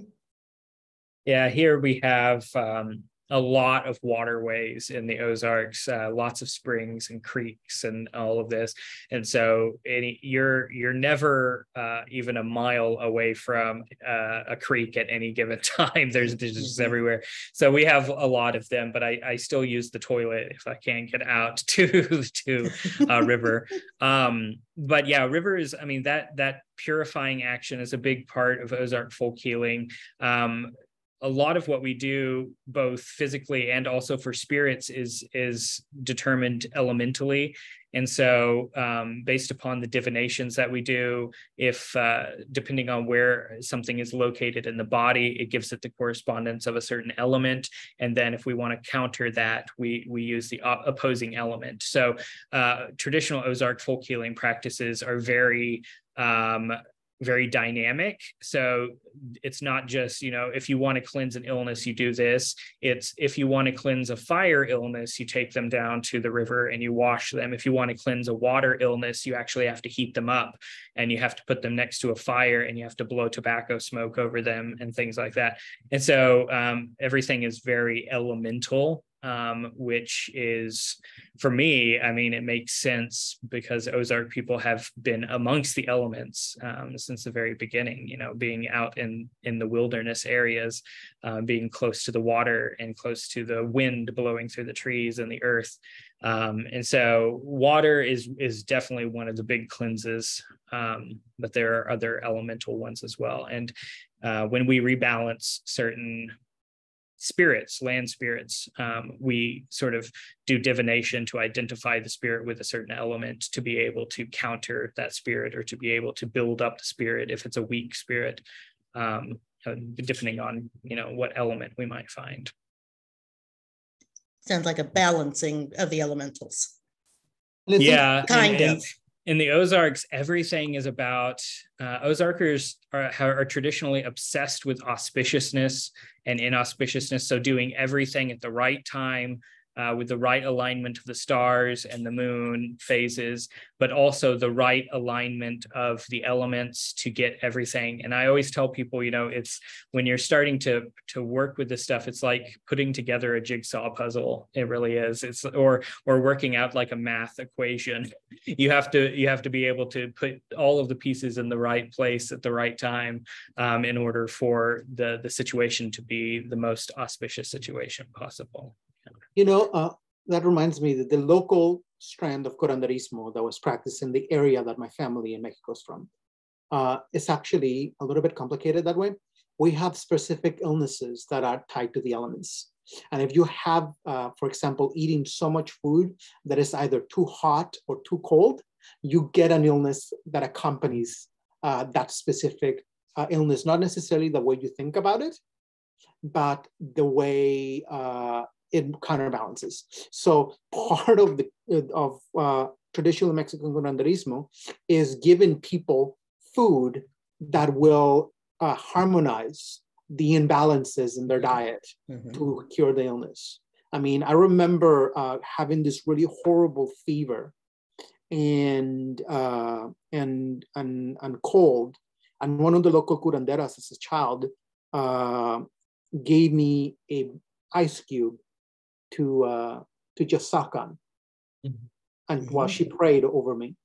Yeah, here we have um, a lot of waterways in the Ozarks, uh, lots of springs and creeks and all of this. And so any, you're you're never uh, even a mile away from uh, a creek at any given time. There's, there's just mm-hmm. everywhere. So we have a lot of them, but I, I still use the toilet if I can't get out to to a river. Um, but yeah, rivers. I mean that that purifying action is a big part of Ozark folk healing. Um, a lot of what we do both physically and also for spirits is is determined elementally. And so um, based upon the divinations that we do if uh, depending on where something is located in the body it gives it the correspondence of a certain element. And then if we want to counter that we we use the opposing element. So uh, traditional ozark folk healing practices are very um, very dynamic. So it's not just, you know, if you want to cleanse an illness, you do this. It's if you want to cleanse a fire illness, you take them down to the river and you wash them. If you want to cleanse a water illness, you actually have to heat them up and you have to put them next to a fire and you have to blow tobacco smoke over them and things like that. And so um, everything is very elemental um, which is for me, I mean, it makes sense because Ozark people have been amongst the elements um, since the very beginning. You know, being out in in the wilderness areas, uh, being close to the water and close to the wind blowing through the trees and the earth. Um, and so, water is is definitely one of the big cleanses, um, but there are other elemental ones as well. And uh, when we rebalance certain spirits, land spirits. Um, we sort of do divination to identify the spirit with a certain element to be able to counter that spirit or to be able to build up the spirit if it's a weak spirit, um, depending on you know what element we might find. Sounds like a balancing of the elementals. Yeah, kind and, of. In the Ozarks, everything is about uh, Ozarkers are, are traditionally obsessed with auspiciousness and inauspiciousness. So doing everything at the right time, uh, with the right alignment of the stars and the moon phases, but also the right alignment of the elements to get everything. And I always tell people, you know, it's when you're starting to to work with this stuff, it's like putting together a jigsaw puzzle. It really is. It's or or working out like a math equation. You have to you have to be able to put all of the pieces in the right place at the right time um, in order for the the situation to be the most auspicious situation possible. You know, uh, that reminds me that the local strand of curanderismo that was practiced in the area that my family in Mexico is from uh, is actually a little bit complicated that way. We have specific illnesses that are tied to the elements. And if you have, uh, for example, eating so much food that is either too hot or too cold, you get an illness that accompanies uh, that specific uh, illness, not necessarily the way you think about it, but the way uh, it counterbalances. So part of the of uh, traditional Mexican curanderismo is giving people food that will uh, harmonize the imbalances in their diet mm-hmm. to cure the illness. I mean, I remember uh, having this really horrible fever and uh, and and and cold, and one of the local curanderas as a child uh, gave me a ice cube to uh, to just suck mm-hmm. and mm-hmm. while she prayed over me,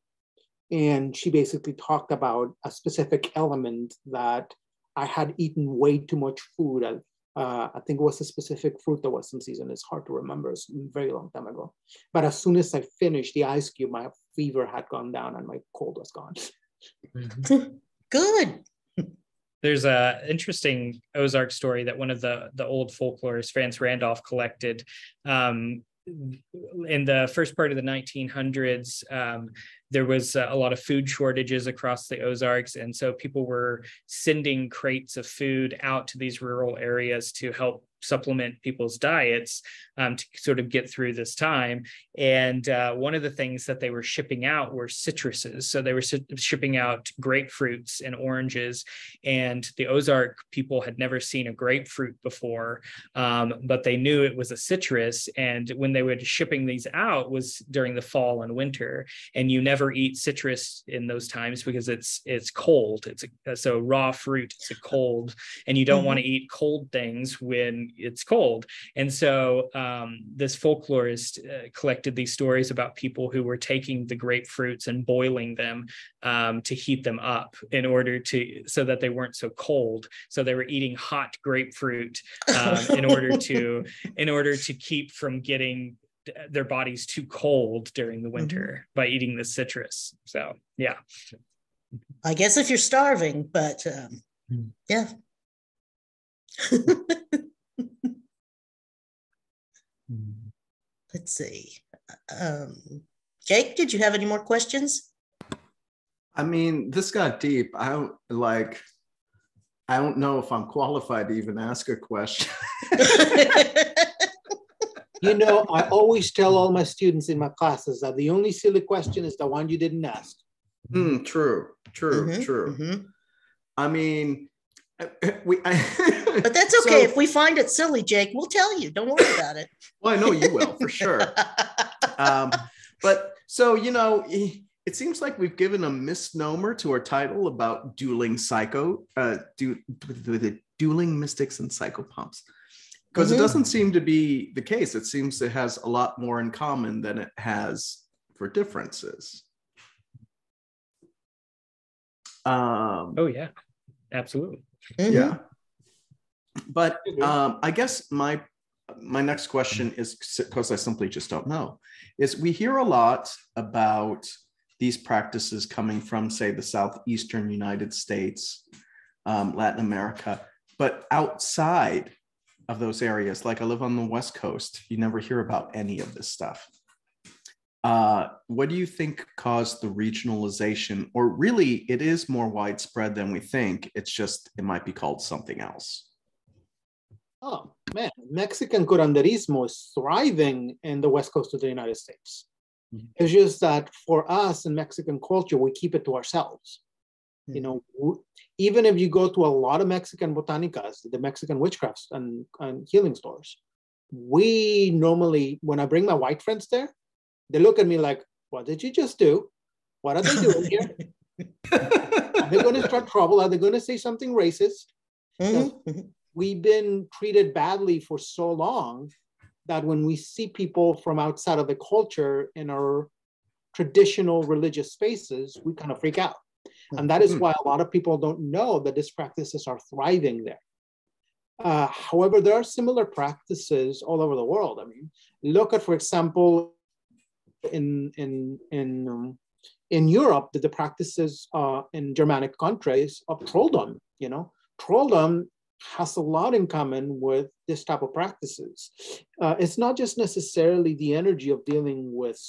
and she basically talked about a specific element that I had eaten way too much food. Uh, I think it was a specific fruit that was in season. It's hard to remember. It's a very long time ago. But as soon as I finished the ice cube, my fever had gone down and my cold was gone. Mm-hmm. Good there's a interesting Ozark story that one of the the old folklorists, Vance Randolph, collected. Um, in the first part of the 1900s, um, there was a lot of food shortages across the Ozarks. And so people were sending crates of food out to these rural areas to help supplement people's diets um, to sort of get through this time. And uh, one of the things that they were shipping out were citruses. So they were shipping out grapefruits and oranges. And the Ozark people had never seen a grapefruit before, um, but they knew it was a citrus. And when they were shipping these out was during the fall and winter. And you never eat citrus in those times because it's it's cold. It's a, so raw fruit. It's a cold, and you don't mm-hmm. want to eat cold things when it's cold. And so um, this folklorist uh, collected these stories about people who were taking the grapefruits and boiling them um, to heat them up in order to so that they weren't so cold. So they were eating hot grapefruit um, in order to in order to keep from getting their bodies too cold during the winter mm-hmm. by eating the citrus. So yeah. I guess if you're starving, but um, mm. yeah. Let's see. Um, Jake, did you have any more questions? I mean, this got deep. I don't like. I don't know if I'm qualified to even ask a question. you know, I always tell all my students in my classes that the only silly question is the one you didn't ask. Mm, true, true, mm-hmm, true. Mm-hmm. I mean, we. I, but that's okay. So, if we find it silly, Jake, we'll tell you. Don't worry about it. Well, I know you will for sure. um, but so you know, it seems like we've given a misnomer to our title about dueling psycho, uh, du- the dueling mystics and psychopomps, because mm-hmm. it doesn't seem to be the case. It seems it has a lot more in common than it has for differences. Um, oh yeah, absolutely. Mm-hmm. Yeah, but um, I guess my my next question is because I simply just don't know. Is we hear a lot about these practices coming from, say, the southeastern United States, um, Latin America, but outside of those areas, like I live on the West Coast, you never hear about any of this stuff. Uh, what do you think caused the regionalization? Or really, it is more widespread than we think. It's just, it might be called something else. Oh, man. Mexican curanderismo is thriving in the West Coast of the United States. Mm-hmm. It's just that for us in Mexican culture, we keep it to ourselves. Mm-hmm. You know, w- even if you go to a lot of Mexican botanicas, the Mexican witchcrafts and, and healing stores, we normally, when I bring my white friends there, they look at me like, what did you just do? What are they doing here? are they going to start trouble? Are they going to say something racist? Mm-hmm. We've been treated badly for so long that when we see people from outside of the culture in our traditional religious spaces, we kind of freak out. And that is mm-hmm. why a lot of people don't know that these practices are thriving there. Uh, however, there are similar practices all over the world. I mean, look at, for example, in in in um, in Europe, the, the practices uh, in Germanic countries of trolldom. You know, trolldom has a lot in common with this type of practices. Uh, it's not just necessarily the energy of dealing with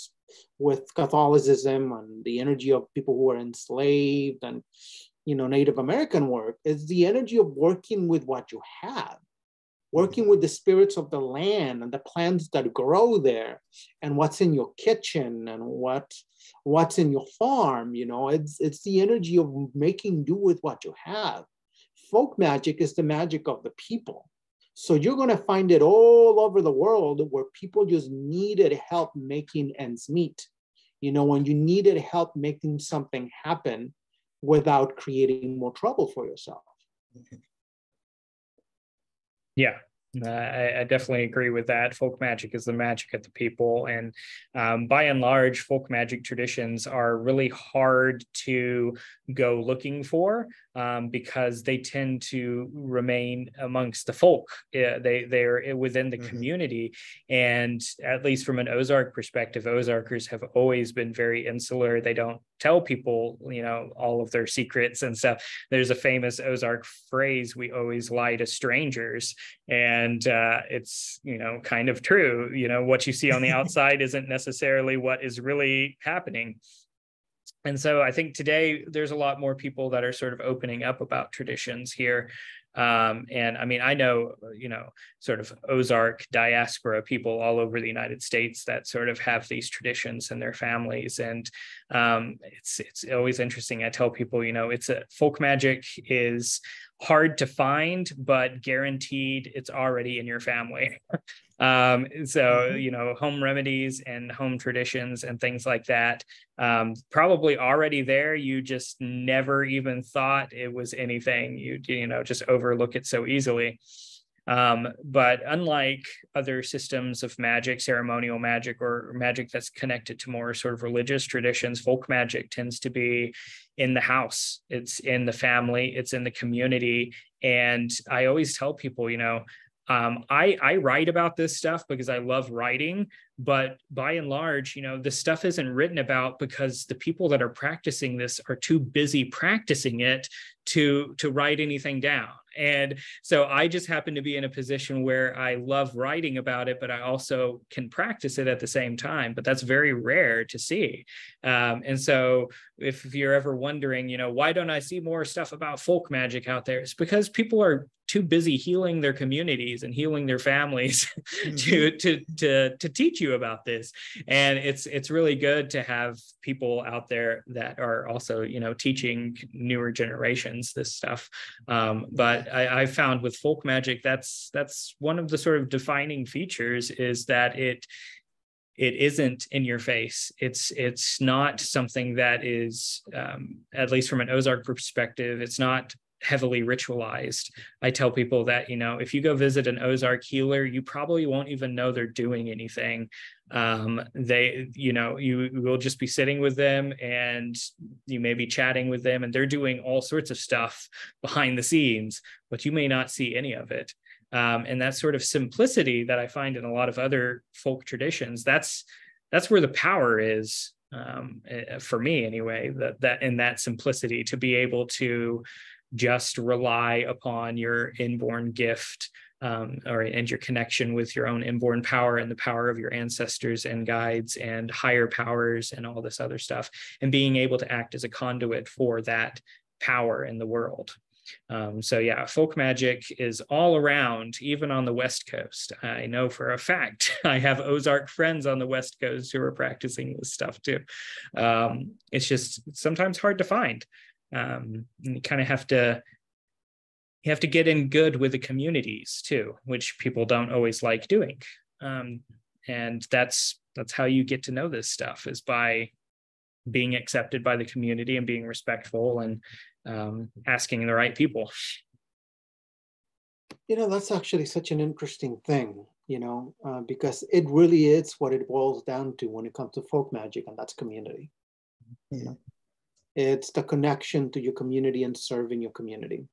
with Catholicism and the energy of people who are enslaved and you know Native American work. It's the energy of working with what you have, working with the spirits of the land and the plants that grow there, and what's in your kitchen and what what's in your farm. You know, it's it's the energy of making do with what you have folk magic is the magic of the people. So you're going to find it all over the world where people just needed help making ends meet. You know, when you needed help making something happen without creating more trouble for yourself. Yeah, I, I, definitely agree with that. Folk magic is the magic of the people. And um, by and large, folk magic traditions are really hard to go looking for um, because they tend to remain amongst the folk. Yeah, they they're within the mm-hmm. community, and at least from an Ozark perspective, Ozarkers have always been very insular. They don't tell people, you know, all of their secrets and stuff. There's a famous Ozark phrase: "We always lie to strangers," and uh, it's you know kind of true. You know, what you see on the outside isn't necessarily what is really happening and so I think today there's a lot more people that are sort of opening up about traditions here. Um, and I mean, I know, you know, sort of Ozark diaspora people all over the United States that sort of have these traditions in their families. And um, it's it's always interesting. I tell people, you know, it's a folk magic is hard to find, but guaranteed it's already in your family. um, so, mm-hmm. you know, home remedies and home traditions and things like that, um, probably already there. You just never even thought it was anything. You, you know, just overlook it so easily. Um, but unlike other systems of magic, ceremonial magic, or magic that's connected to more sort of religious traditions, folk magic tends to be in the house, it's in the family, it's in the community. And I always tell people, you know, um, I, I write about this stuff because I love writing, but by and large, you know, the stuff isn't written about because the people that are practicing this are too busy practicing it to to write anything down. And so i just happen to be in a position where i love writing about it but i also can practice it at the same time but that's very rare to see. Um, and so if you're ever wondering you know why don't i see more stuff about folk magic out there? It's because people are too busy healing their communities and healing their families mm-hmm. to to to to teach you about this and it's it's really good to have people out there that are also you know teaching newer generations this stuff. Um, but I, I found with folk magic, that's that's one of the sort of defining features is that it it isn't in your face. It's it's not something that is, um, at least from an Ozark perspective, it's not heavily ritualized. I tell people that, you know, if you go visit an Ozark healer, you probably won't even know they're doing anything. Um, they, you know, you will just be sitting with them and you may be chatting with them and they're doing all sorts of stuff behind the scenes, but you may not see any of it. Um, and that sort of simplicity that I find in a lot of other folk traditions, that's that's where the power is um, eh, for me anyway. That that in that simplicity to be able to just rely upon your inborn gift um, or and your connection with your own inborn power and the power of your ancestors and guides and higher powers and all this other stuff and being able to act as a conduit for that power in the world. Um, so yeah folk magic is all around even on the west coast. I know for a fact i have ozark friends on the west coast who are practicing this stuff too. Um, it's just sometimes hard to find um, you kind of have to you have to get in good with the communities too which people don't always like doing. Um, and that's that's how you get to know this stuff is by being accepted by the community and being respectful and um, asking the right people. You know that's actually such an interesting thing you know uh, because it really is what it boils down to when it comes to folk magic and that's community. Yeah. It's the connection to your community and serving your community.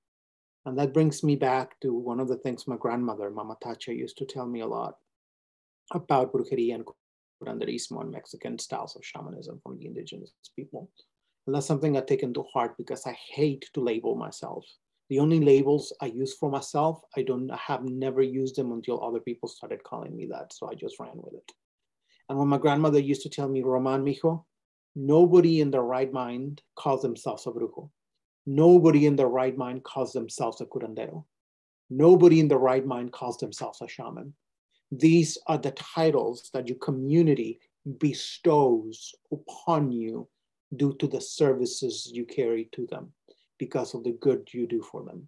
And that brings me back to one of the things my grandmother, Mama Tacha, used to tell me a lot about brujeria and curanderismo and Mexican styles of shamanism from the indigenous people. And that's something I take into heart because I hate to label myself. The only labels I use for myself, I don't I have never used them until other people started calling me that. So I just ran with it. And when my grandmother used to tell me, Roman Mijo, Nobody in their right mind calls themselves a brujo. Nobody in their right mind calls themselves a curandero. Nobody in the right mind calls themselves a shaman. These are the titles that your community bestows upon you due to the services you carry to them because of the good you do for them.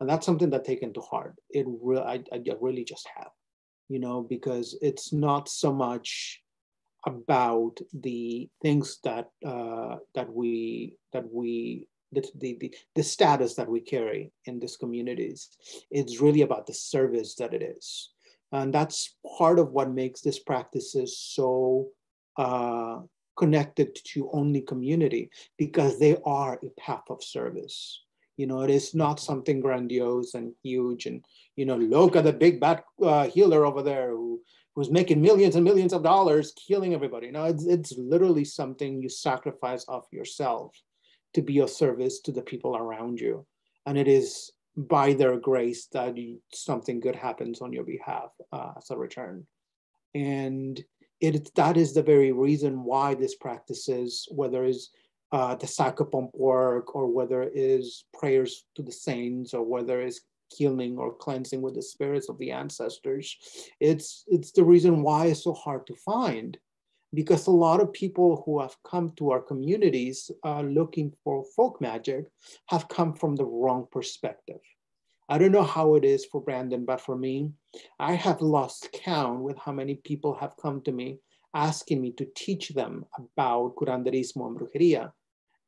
And that's something that taken to heart. It re- I, I really just have, you know, because it's not so much about the things that uh, that we that we the, the, the status that we carry in these communities. It's really about the service that it is. And that's part of what makes these practices so uh, connected to only community because they are a path of service. You know, it is not something grandiose and huge and, you know, look at the big bad uh, healer over there who who's making millions and millions of dollars killing everybody. No, it's, it's literally something you sacrifice of yourself to be of service to the people around you. And it is by their grace that you, something good happens on your behalf uh, as a return. And it that is the very reason why this practices, whether it's uh, the psychopomp work or whether it is prayers to the saints or whether it's healing or cleansing with the spirits of the ancestors. It's, it's the reason why it's so hard to find because a lot of people who have come to our communities uh, looking for folk magic have come from the wrong perspective. I don't know how it is for Brandon, but for me, I have lost count with how many people have come to me asking me to teach them about curanderismo and brujeria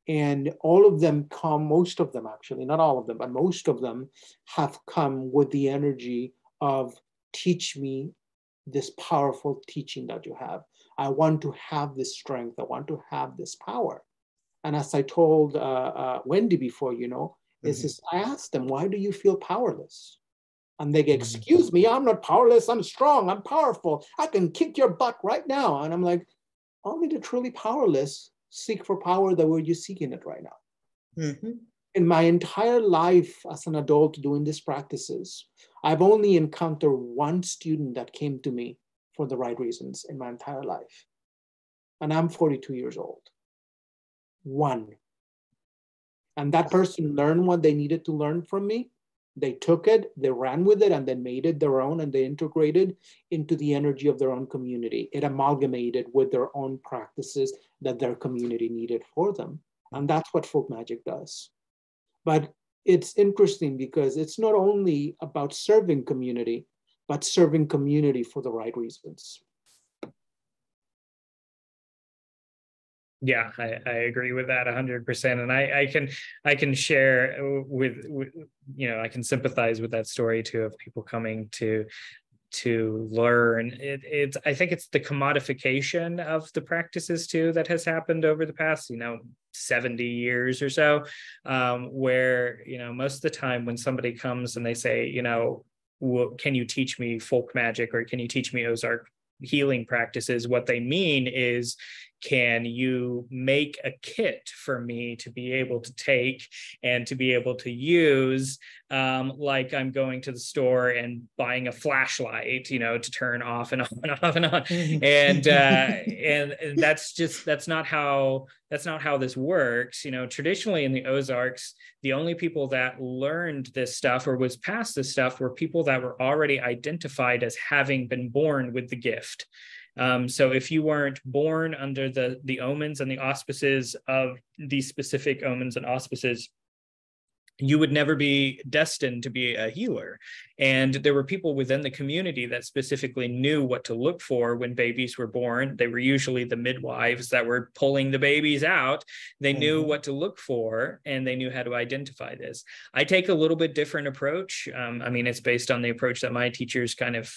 and all of them come most of them actually not all of them but most of them have come with the energy of teach me this powerful teaching that you have. I want to have this strength. I want to have this power. And as i told uh, uh, wendy before you know mm-hmm. is i asked them why do you feel powerless? And they get, mm-hmm. excuse me i'm not powerless. I'm strong. I'm powerful. I can kick your butt right now. And i'm like only the truly powerless seek for power the way you're seeking it right now. Mm-hmm. In my entire life as an adult doing these practices, I've only encountered one student that came to me for the right reasons in my entire life. And I'm 42 years old. One. And that person learned what they needed to learn from me they took it, they ran with it, and then made it their own, and they integrated into the energy of their own community. It amalgamated with their own practices that their community needed for them. Mm-hmm. And that's what folk magic does. But it's interesting because it's not only about serving community, but serving community for the right reasons. Yeah, I, I agree with that hundred percent. And I, I can I can share with, with you know, I can sympathize with that story too of people coming to to learn. It, it's i think it's the commodification of the practices too that has happened over the past you know 70 years or so um, where you know most of the time when somebody comes and they say you know can you teach me folk magic or can you teach me ozark healing practices? What they mean is can you make a kit for me to be able to take and to be able to use um, like i'm going to the store and buying a flashlight you know to turn off and on and off and on. And uh, and, and that's just that's not how that's not how this works. You know traditionally in the ozarks the only people that learned this stuff or was past this stuff were people that were already identified as having been born with the gift um, so if you weren't born under the the omens and the auspices of these specific omens and auspices, you would never be destined to be a healer. And there were people within the community that specifically knew what to look for when babies were born. They were usually the midwives that were pulling the babies out. They mm-hmm. knew what to look for and they knew how to identify this. I take a little bit different approach. Um, I mean, it's based on the approach that my teachers kind of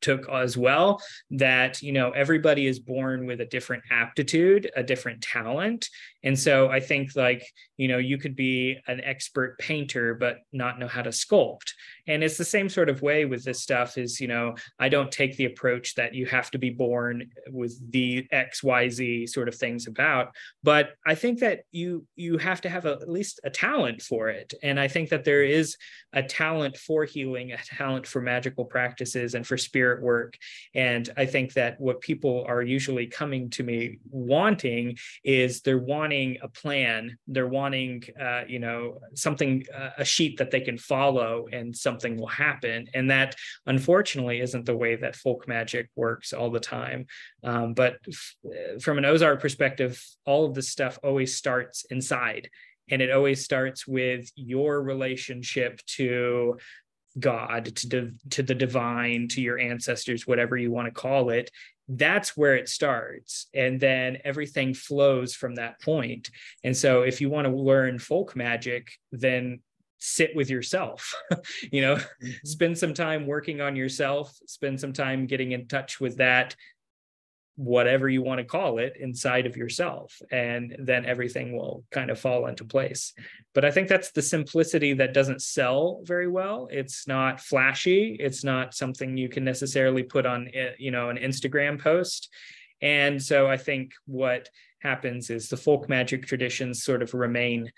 took as well that you know everybody is born with a different aptitude a different talent and so i think like you know you could be an expert painter but not know how to sculpt. And it's the same sort of way with this stuff is you know i don't take the approach that you have to be born with the xyz sort of things about but i think that you you have to have a, at least a talent for it. And i think that there is a talent for healing a talent for magical practices and for spirit work. And i think that what people are usually coming to me wanting is they're wanting a plan they're wanting uh, you know something uh, a sheet that they can follow and something will happen. And that unfortunately isn't the way that folk magic works all the time. Um, but f- from an Ozark perspective, all of this stuff always starts inside. And it always starts with your relationship to God, to, div- to the divine, to your ancestors, whatever you want to call it, that's where it starts and then everything flows from that point and so if you want to learn folk magic then sit with yourself you know mm-hmm. spend some time working on yourself spend some time getting in touch with that whatever you want to call it inside of yourself and then everything will kind of fall into place. But i think that's the simplicity that doesn't sell very well. It's not flashy. It's not something you can necessarily put on eh, you know an instagram post. And so i think what happens is the folk magic traditions sort of remain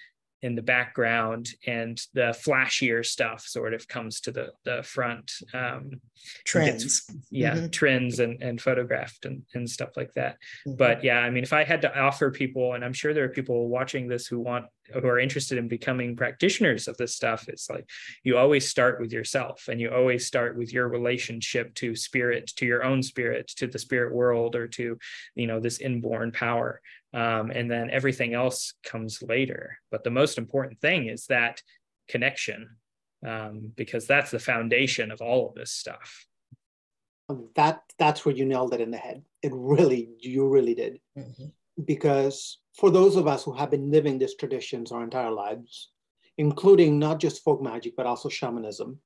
in the background and the flashier stuff sort of comes to the the front um trends gets, yeah mm-hmm. trends and and photographed and, and stuff like that mm-hmm. but yeah i mean if i had to offer people and i'm sure there are people watching this who want who are interested in becoming practitioners of this stuff it's like you always start with yourself and you always start with your relationship to spirit to your own spirit to the spirit world or to you know this inborn power um, and then everything else comes later. But the most important thing is that connection um, because that's the foundation of all of this stuff. That that's where you nailed it in the head. It really you really did. Mm-hmm. because for those of us who have been living these traditions our entire lives including not just folk magic but also shamanism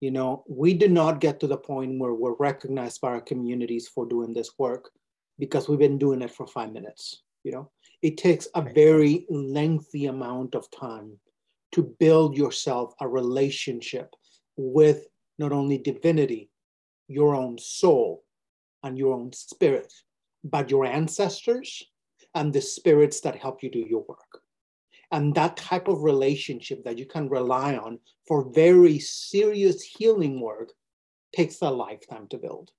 you know we did not get to the point where we're recognized by our communities for doing this work because we've been doing it for five minutes you know? It takes a very lengthy amount of time to build yourself a relationship with not only divinity your own soul and your own spirit but your ancestors and the spirits that help you do your work. And that type of relationship that you can rely on for very serious healing work takes a lifetime to build.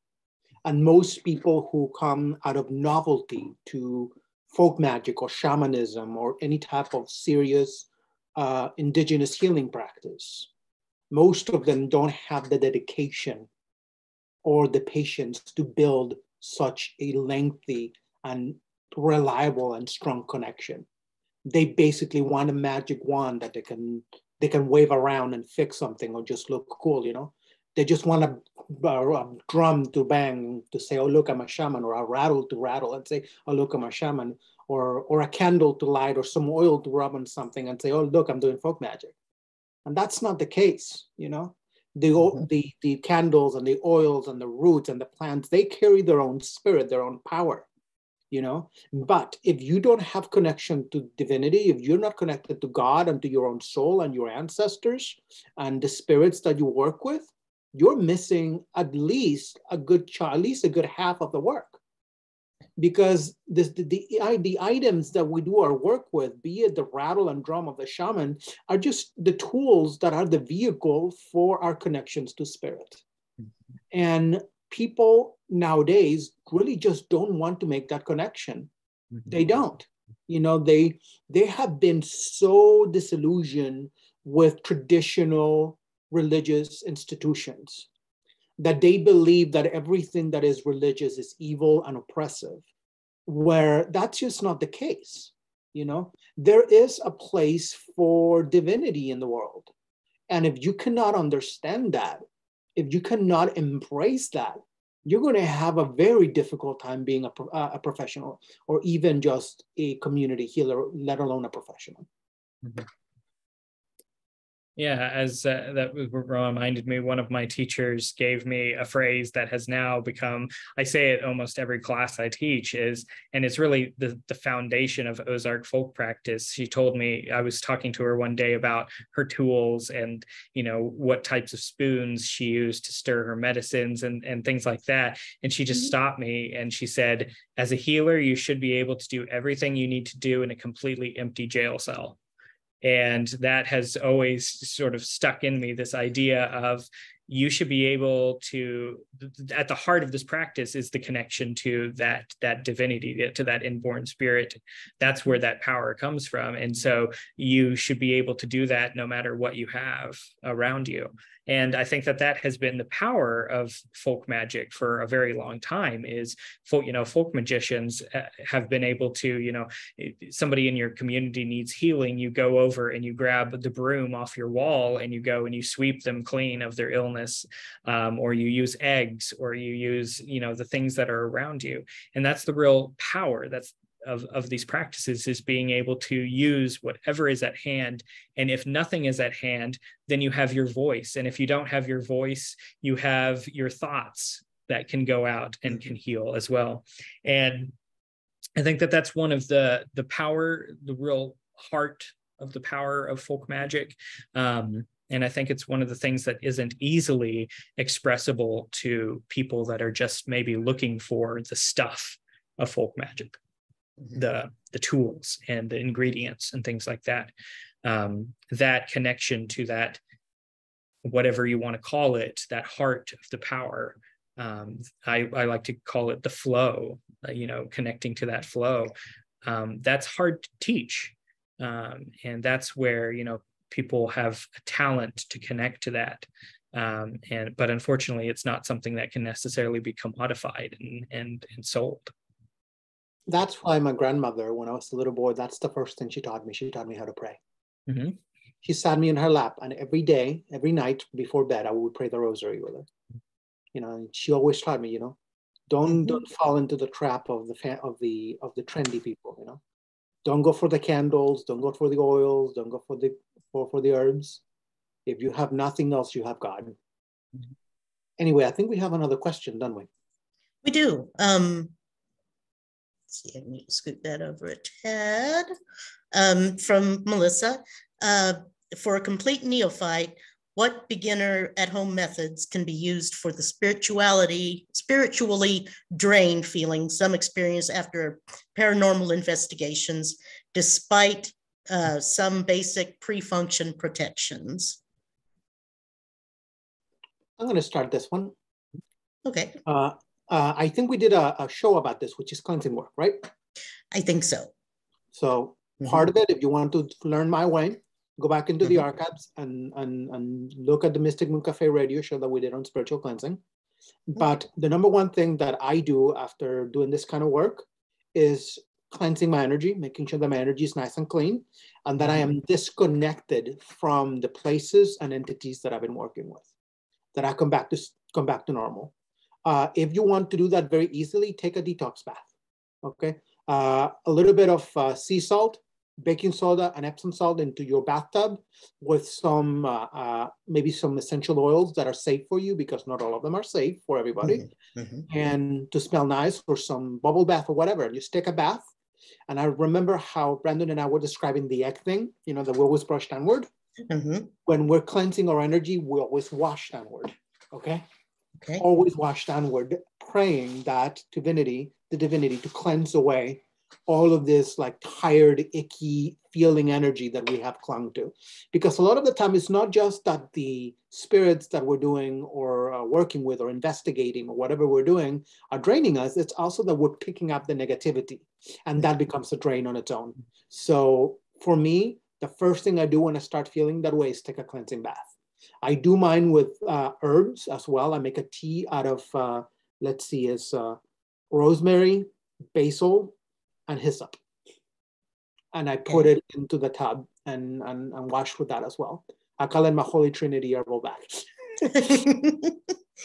And most people who come out of novelty to folk magic or shamanism or any type of serious uh, indigenous healing practice. Most of them don't have the dedication or the patience to build such a lengthy and reliable and strong connection. They basically want a magic wand that they can they can wave around and fix something or just look cool, you know. They just want a, a, a drum to bang to say, oh, look, I'm a shaman, or a rattle to rattle and say, oh, look, I'm a shaman, or, or a candle to light, or some oil to rub on something and say, oh, look, I'm doing folk magic. And that's not the case, you know. The, mm-hmm. the, the candles and the oils and the roots and the plants, they carry their own spirit, their own power you know but if you don't have connection to divinity if you're not connected to god and to your own soul and your ancestors and the spirits that you work with you're missing at least a good at least a good half of the work because this, the, the, the items that we do our work with be it the rattle and drum of the shaman are just the tools that are the vehicle for our connections to spirit mm-hmm. and people nowadays really just don't want to make that connection mm-hmm. they don't you know they they have been so disillusioned with traditional religious institutions that they believe that everything that is religious is evil and oppressive where that's just not the case you know there is a place for divinity in the world and if you cannot understand that if you cannot embrace that, you're going to have a very difficult time being a, a professional or even just a community healer, let alone a professional. Mm-hmm. Yeah, as uh, that reminded me, one of my teachers gave me a phrase that has now become, I say it almost every class I teach is, and it's really the, the foundation of Ozark folk practice. She told me, I was talking to her one day about her tools and, you know, what types of spoons she used to stir her medicines and, and things like that. And she just mm-hmm. stopped me and she said, as a healer, you should be able to do everything you need to do in a completely empty jail cell and that has always sort of stuck in me this idea of you should be able to at the heart of this practice is the connection to that that divinity to that inborn spirit. That's where that power comes from. And so you should be able to do that no matter what you have around you. And i think that that has been the power of folk magic for a very long time is folk you know folk magicians uh, have been able to you know somebody in your community needs healing you go over and you grab the broom off your wall and you go and you sweep them clean of their illness um, or you use eggs or you use you know the things that are around you and that's the real power that's of, of these practices is being able to use whatever is at hand. And if nothing is at hand, then you have your voice. And if you don't have your voice, you have your thoughts that can go out and can heal as well. And I think that that's one of the the power, the real heart of the power of folk magic. Um, and I think it's one of the things that isn't easily expressible to people that are just maybe looking for the stuff of folk magic. Mm-hmm. the the tools and the ingredients and things like that um, that connection to that whatever you want to call it that heart of the power um, I, I like to call it the flow uh, you know connecting to that flow um, that's hard to teach um, and that's where you know people have a talent to connect to that um, and but unfortunately it's not something that can necessarily be commodified and and, and sold that's why my grandmother, when I was a little boy, that's the first thing she taught me. She taught me how to pray. Mm-hmm. She sat me in her lap, and every day, every night before bed, I would pray the rosary with her. You know, and she always taught me, you know, don't mm-hmm. don't fall into the trap of the fa- of the of the trendy people. You know, don't go for the candles, don't go for the oils, don't go for the for for the herbs. If you have nothing else, you have God. Mm-hmm. Anyway, I think we have another question, don't we? We do. Um, see, I need to scoot that over a tad. Um, from Melissa, uh, for a complete neophyte, what beginner at home methods can be used for the spirituality, spiritually drained feeling some experience after paranormal investigations, despite uh, some basic pre-function protections? I'm going to start this one. Okay. Uh, uh, I think we did a, a, show about this, which is cleansing work, right? I think so. So mm-hmm. part of it, if you want to learn my way, go back into mm-hmm. the archives and, and, and look at the Mystic Moon Cafe radio show that we did on spiritual cleansing. Mm-hmm. But the number one thing that I do after doing this kind of work is cleansing my energy, making sure that my energy is nice and clean, and that I am disconnected from the places and entities that I've been working with, that I come back to come back to normal. Uh, if you want to do that very easily, take a detox bath. Okay, uh, a little bit of uh, sea salt, baking soda, and Epsom salt into your bathtub with some uh, uh, maybe some essential oils that are safe for you because not all of them are safe for everybody. Mm-hmm. Mm-hmm. And to smell nice, or some bubble bath or whatever. You take a bath and I remember how Brandon and I were describing the egg thing, you know, that we always brush downward. Mm-hmm. When we're cleansing our energy, we always wash downward. Okay. Okay. Always wash downward, praying that divinity, the divinity, to cleanse away all of this like tired, icky feeling energy that we have clung to. Because a lot of the time, it's not just that the spirits that we're doing or uh, working with or investigating or whatever we're doing are draining us, it's also that we're picking up the negativity and that becomes a drain on its own. So for me, the first thing I do when I start feeling that way is take a cleansing bath. I do mine with uh, herbs as well. I make a tea out of, uh, let's see, is uh, rosemary, basil, and hyssop. And I put it into the tub and, and, and wash with that as well. I call it my Holy Trinity herbal bath.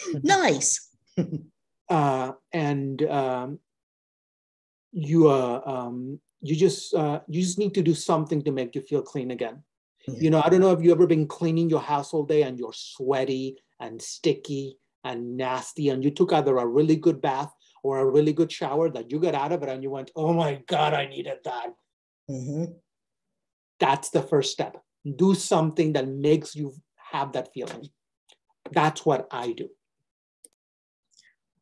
nice. uh, and um, you uh, um, you just uh, you just need to do something to make you feel clean again. You know, I don't know if you've ever been cleaning your house all day and you're sweaty and sticky and nasty, and you took either a really good bath or a really good shower that you got out of it and you went, oh my God, I needed that. Mm-hmm. That's the first step. Do something that makes you have that feeling. That's what I do.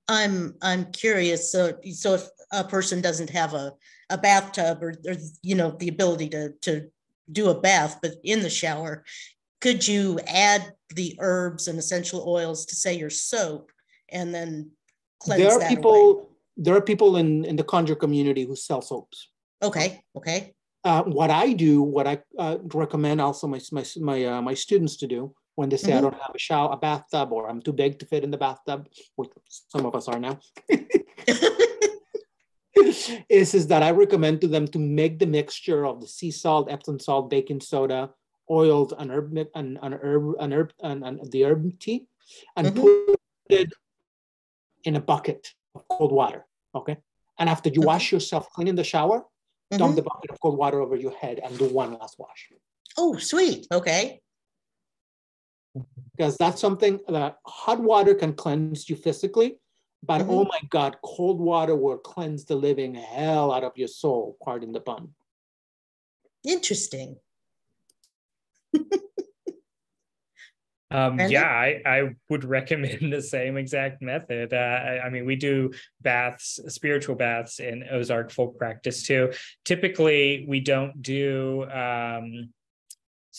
I'm I'm curious. So so if a person doesn't have a, a bathtub or, or you know the ability to to do a bath, but in the shower, could you add the herbs and essential oils to say your soap and then there are people away. there are people in in the conjure community who sell soaps okay okay uh, what i do what i uh, recommend also my my my, uh, my students to do when they say mm-hmm. i don't have a shower a bathtub or i'm too big to fit in the bathtub which some of us are now is is that i recommend to them to make the mixture of the sea salt epsom salt baking soda oils and herb and, and herb and herb and, and the herb tea and mm-hmm. put it in a bucket of cold water. Okay. And after you okay. wash yourself clean in the shower, mm-hmm. dump the bucket of cold water over your head and do one last wash. Oh, sweet. Okay. Because that's something that hot water can cleanse you physically, but mm-hmm. oh my God, cold water will cleanse the living hell out of your soul, pardon the pun. Interesting. Um, yeah, I, I would recommend the same exact method. Uh, I, I, mean, we do baths, spiritual baths in Ozark folk practice too. Typically, we don't do um,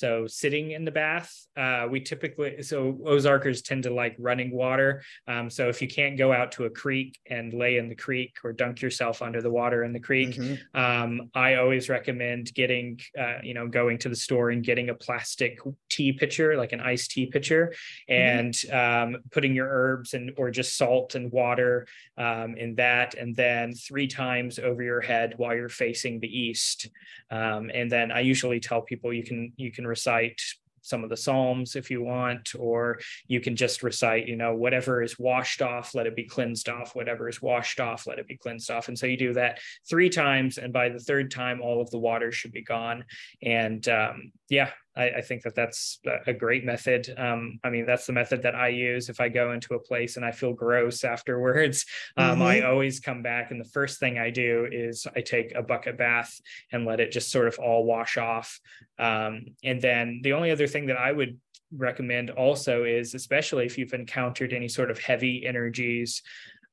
so sitting in the bath, uh, we typically so Ozarkers tend to like running water. Um, so if you can't go out to a creek and lay in the creek or dunk yourself under the water in the creek, mm-hmm. um, I always recommend getting uh, you know going to the store and getting a plastic tea pitcher, like an iced tea pitcher, mm-hmm. and mm-hmm. um, putting your herbs and or just salt and water um, in that, and then three times over your head while you're facing the east. Um, and then I usually tell people you can you can can recite some of the psalms if you want or you can just recite you know whatever is washed off let it be cleansed off. Whatever is washed off let it be cleansed off. And so you do that three times and by the third time all of the water should be gone. And um, yeah I, I, think that that's a great method. Um, I mean, that's the method that I use if I go into a place and I feel gross afterwards. Um, mm-hmm. I always come back, and the first thing I do is I take a bucket bath and let it just sort of all wash off. Um, and then the only other thing that I would recommend also is, especially if you've encountered any sort of heavy energies,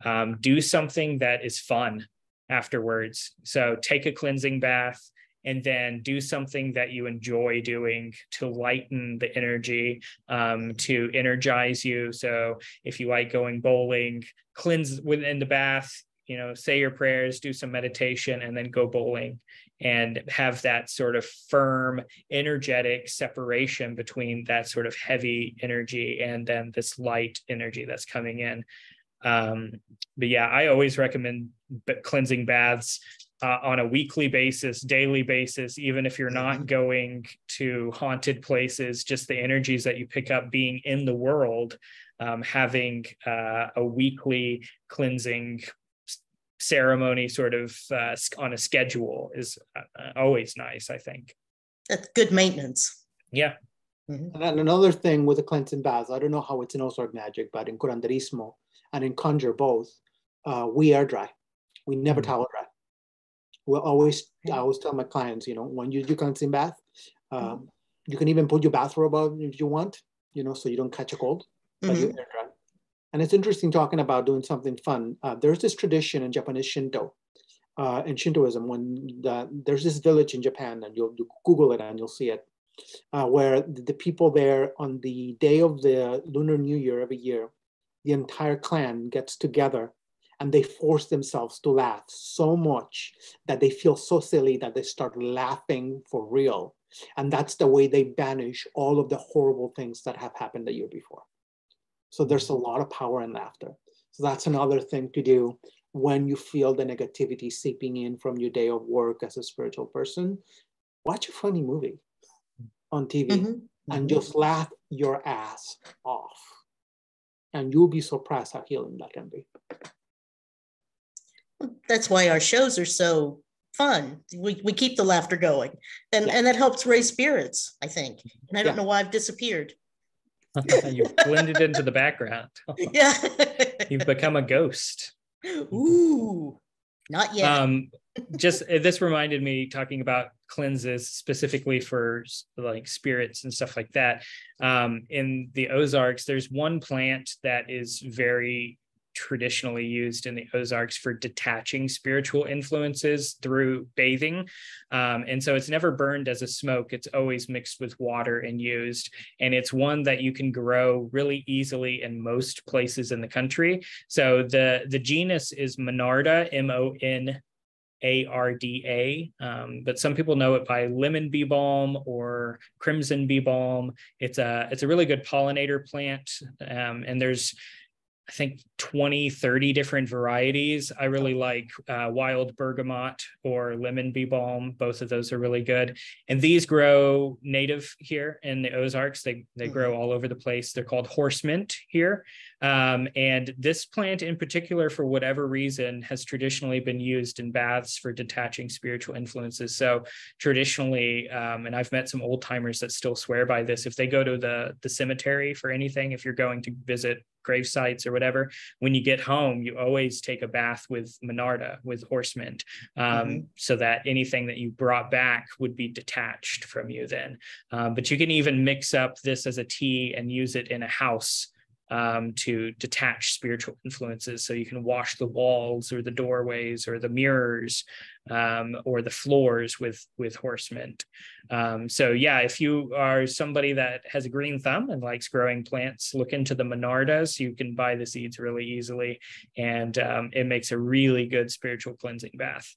um, do something that is fun afterwards. So take a cleansing bath and then do something that you enjoy doing to lighten the energy, um, to energize you. So if you like going bowling, cleanse within the bath, you know, say your prayers, do some meditation, and then go bowling and have that sort of firm, energetic separation between that sort of heavy energy and then this light energy that's coming in. Um, but yeah, I always recommend cleansing baths uh, on a weekly basis, daily basis, even if you're not mm-hmm. going to haunted places, just the energies that you pick up being in the world, um, having uh, a weekly cleansing ceremony sort of uh, on a schedule is uh, always nice, I think. That's good maintenance. Yeah. Mm-hmm. And another thing with the cleansing baths, I don't know how it's in Ozark Magic, but in Curanderismo and in Conjure both, uh, we air dry. We never mm-hmm. towel dry. We'll always, I always tell my clients, you know, when you do cleansing bath, um, mm-hmm. you can even put your bathrobe on if you want, you know, so you don't catch a cold, but you mm-hmm. air dry. And it's interesting talking about doing something fun. Uh, there's this tradition in Japanese Shinto, uh, in Shintoism, when the, there's this village in Japan, and you'll, you Google it and you'll see it, uh, where the, people there on the day of the Lunar New Year every year, the entire clan gets together and they force themselves to laugh so much that they feel so silly that they start laughing for real. And that's the way they banish all of the horrible things that have happened the year before. So there's a lot of power in laughter. So that's another thing to do when you feel the negativity seeping in from your day of work as a spiritual person. Watch a funny movie on TV mm-hmm. and mm-hmm. just laugh your ass off. And you'll be surprised how healing that can be. That's why our shows are so fun. We, we keep the laughter going. And, yeah. and that helps raise spirits, I think. And I don't yeah. know why I've disappeared. You've blended into the background. yeah. You've become a ghost. Ooh, not yet. Um, just uh, this reminded me talking about cleanses specifically for like spirits and stuff like that. Um, in the Ozarks, there's one plant that is very traditionally used in the Ozarks for detaching spiritual influences through bathing. Um, and so it's never burned as a smoke, it's always mixed with water and used. And it's one that you can grow really easily in most places in the country. So the, the genus is Monarda, M O N a R D A, um, but some people know it by lemon bee balm or crimson bee balm. It's a it's a really good pollinator plant, um, and there's I think 20, 30 different varieties. I really like uh, wild bergamot or lemon bee balm. Both of those are really good. And these grow native here in the Ozarks. They, they mm-hmm. grow all over the place. They're called horse mint here. Um, and this plant in particular, for whatever reason, has traditionally been used in baths for detaching spiritual influences. So traditionally, um, and I've met some old timers that still swear by this, if they go to the, the cemetery for anything, if you're going to visit grave sites or whatever, when you get home, you always take a bath with Monarda, with horse mint, um, mm-hmm. so that anything that you brought back would be detached from you then. Um, but you can even mix up this as a tea and use it in a house um, to detach spiritual influences. So you can wash the walls or the doorways or the mirrors um, or the floors with with horse mint. Um, so yeah, if you are somebody that has a green thumb and likes growing plants, look into the Monardas. You can buy the seeds really easily, and um, it makes a really good spiritual cleansing bath.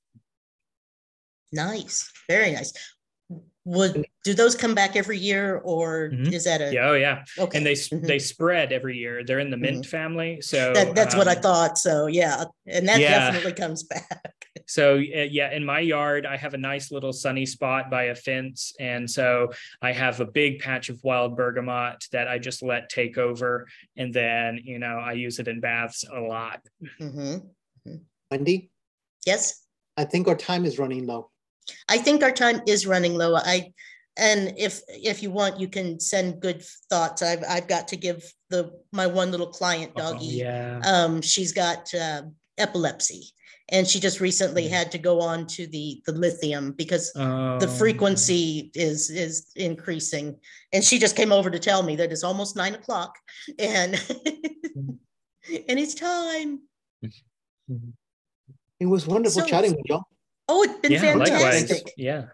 Nice, very nice would do those come back every year or mm-hmm. is that a yeah, oh yeah okay and they mm-hmm. they spread every year they're in the mint mm-hmm. family so that, that's um, what i um, thought so yeah and that yeah. definitely comes back so yeah in my yard i have a nice little sunny spot by a fence and so i have a big patch of wild bergamot that i just let take over and then you know i use it in baths a lot mm-hmm. Mm-hmm. wendy yes i think our time is running low I think our time is running low. I and if if you want, you can send good thoughts. I've I've got to give the my one little client oh, doggy. Oh, yeah. Um, she's got uh, epilepsy, and she just recently mm. had to go on to the the lithium because oh. the frequency is is increasing. And she just came over to tell me that it's almost nine o'clock, and mm. and it's time. It was wonderful so, chatting with you. Oh, it's been yeah, fantastic. Likewise. Yeah.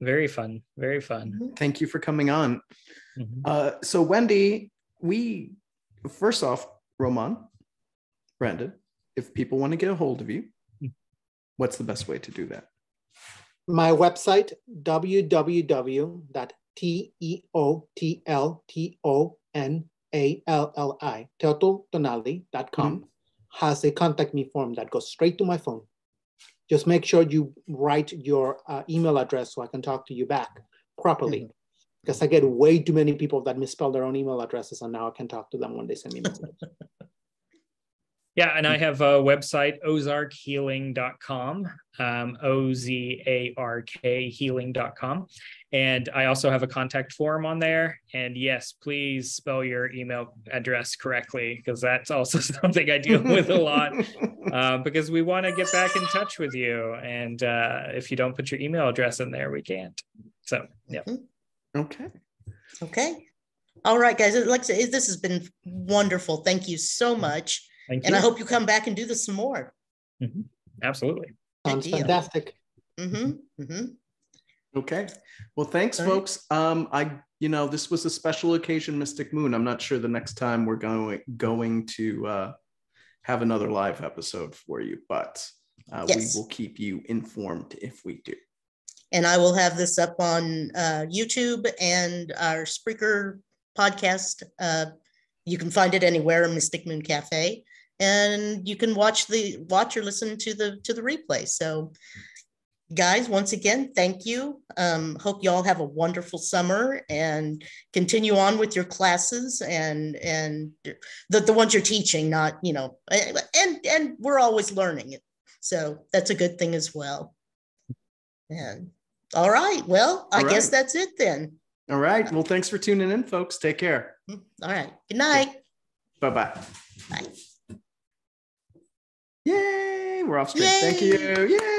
Very fun. Very fun. Mm-hmm. Thank you for coming on. Mm-hmm. Uh, so, Wendy, we first off, Roman, Brandon, if people want to get a hold of you, mm. what's the best way to do that? My website, www.teotltonali, teotltonali.com, mm-hmm. has a contact me form that goes straight to my phone. Just make sure you write your uh, email address so I can talk to you back properly. Mm-hmm. Because I get way too many people that misspell their own email addresses, and now I can talk to them when they send me messages. Yeah, and I have a website, ozarkhealing.com, um, O Z A R K healing.com. And I also have a contact form on there. And yes, please spell your email address correctly, because that's also something I deal with a lot. Uh, because we want to get back in touch with you. And uh, if you don't put your email address in there, we can't. So, yeah. Mm-hmm. Okay. Okay. All right, guys. Like I said, this has been wonderful. Thank you so much. Thank you. And I hope you come back and do this some more. Mm-hmm. Absolutely. Sounds fantastic. Mm-hmm. Mm-hmm. Okay. Well, thanks, folks. Um, I, you know, this was a special occasion, Mystic Moon. I'm not sure the next time we're going going to uh, have another live episode for you, but uh, yes. we will keep you informed if we do. And I will have this up on uh, YouTube and our Spreaker podcast. Uh, you can find it anywhere, in Mystic Moon Cafe and you can watch the watch or listen to the to the replay so guys once again thank you. Um, hope you all have a wonderful summer and continue on with your classes and and the, the ones you're teaching not you know and and we're always learning it. So that's a good thing as well. And all right well i guess that's it then. All right. Well thanks for tuning in folks. Take care. All right. Good night. Bye-bye. Bye. Yay! We're off screen. Yay! Thank you. Yay!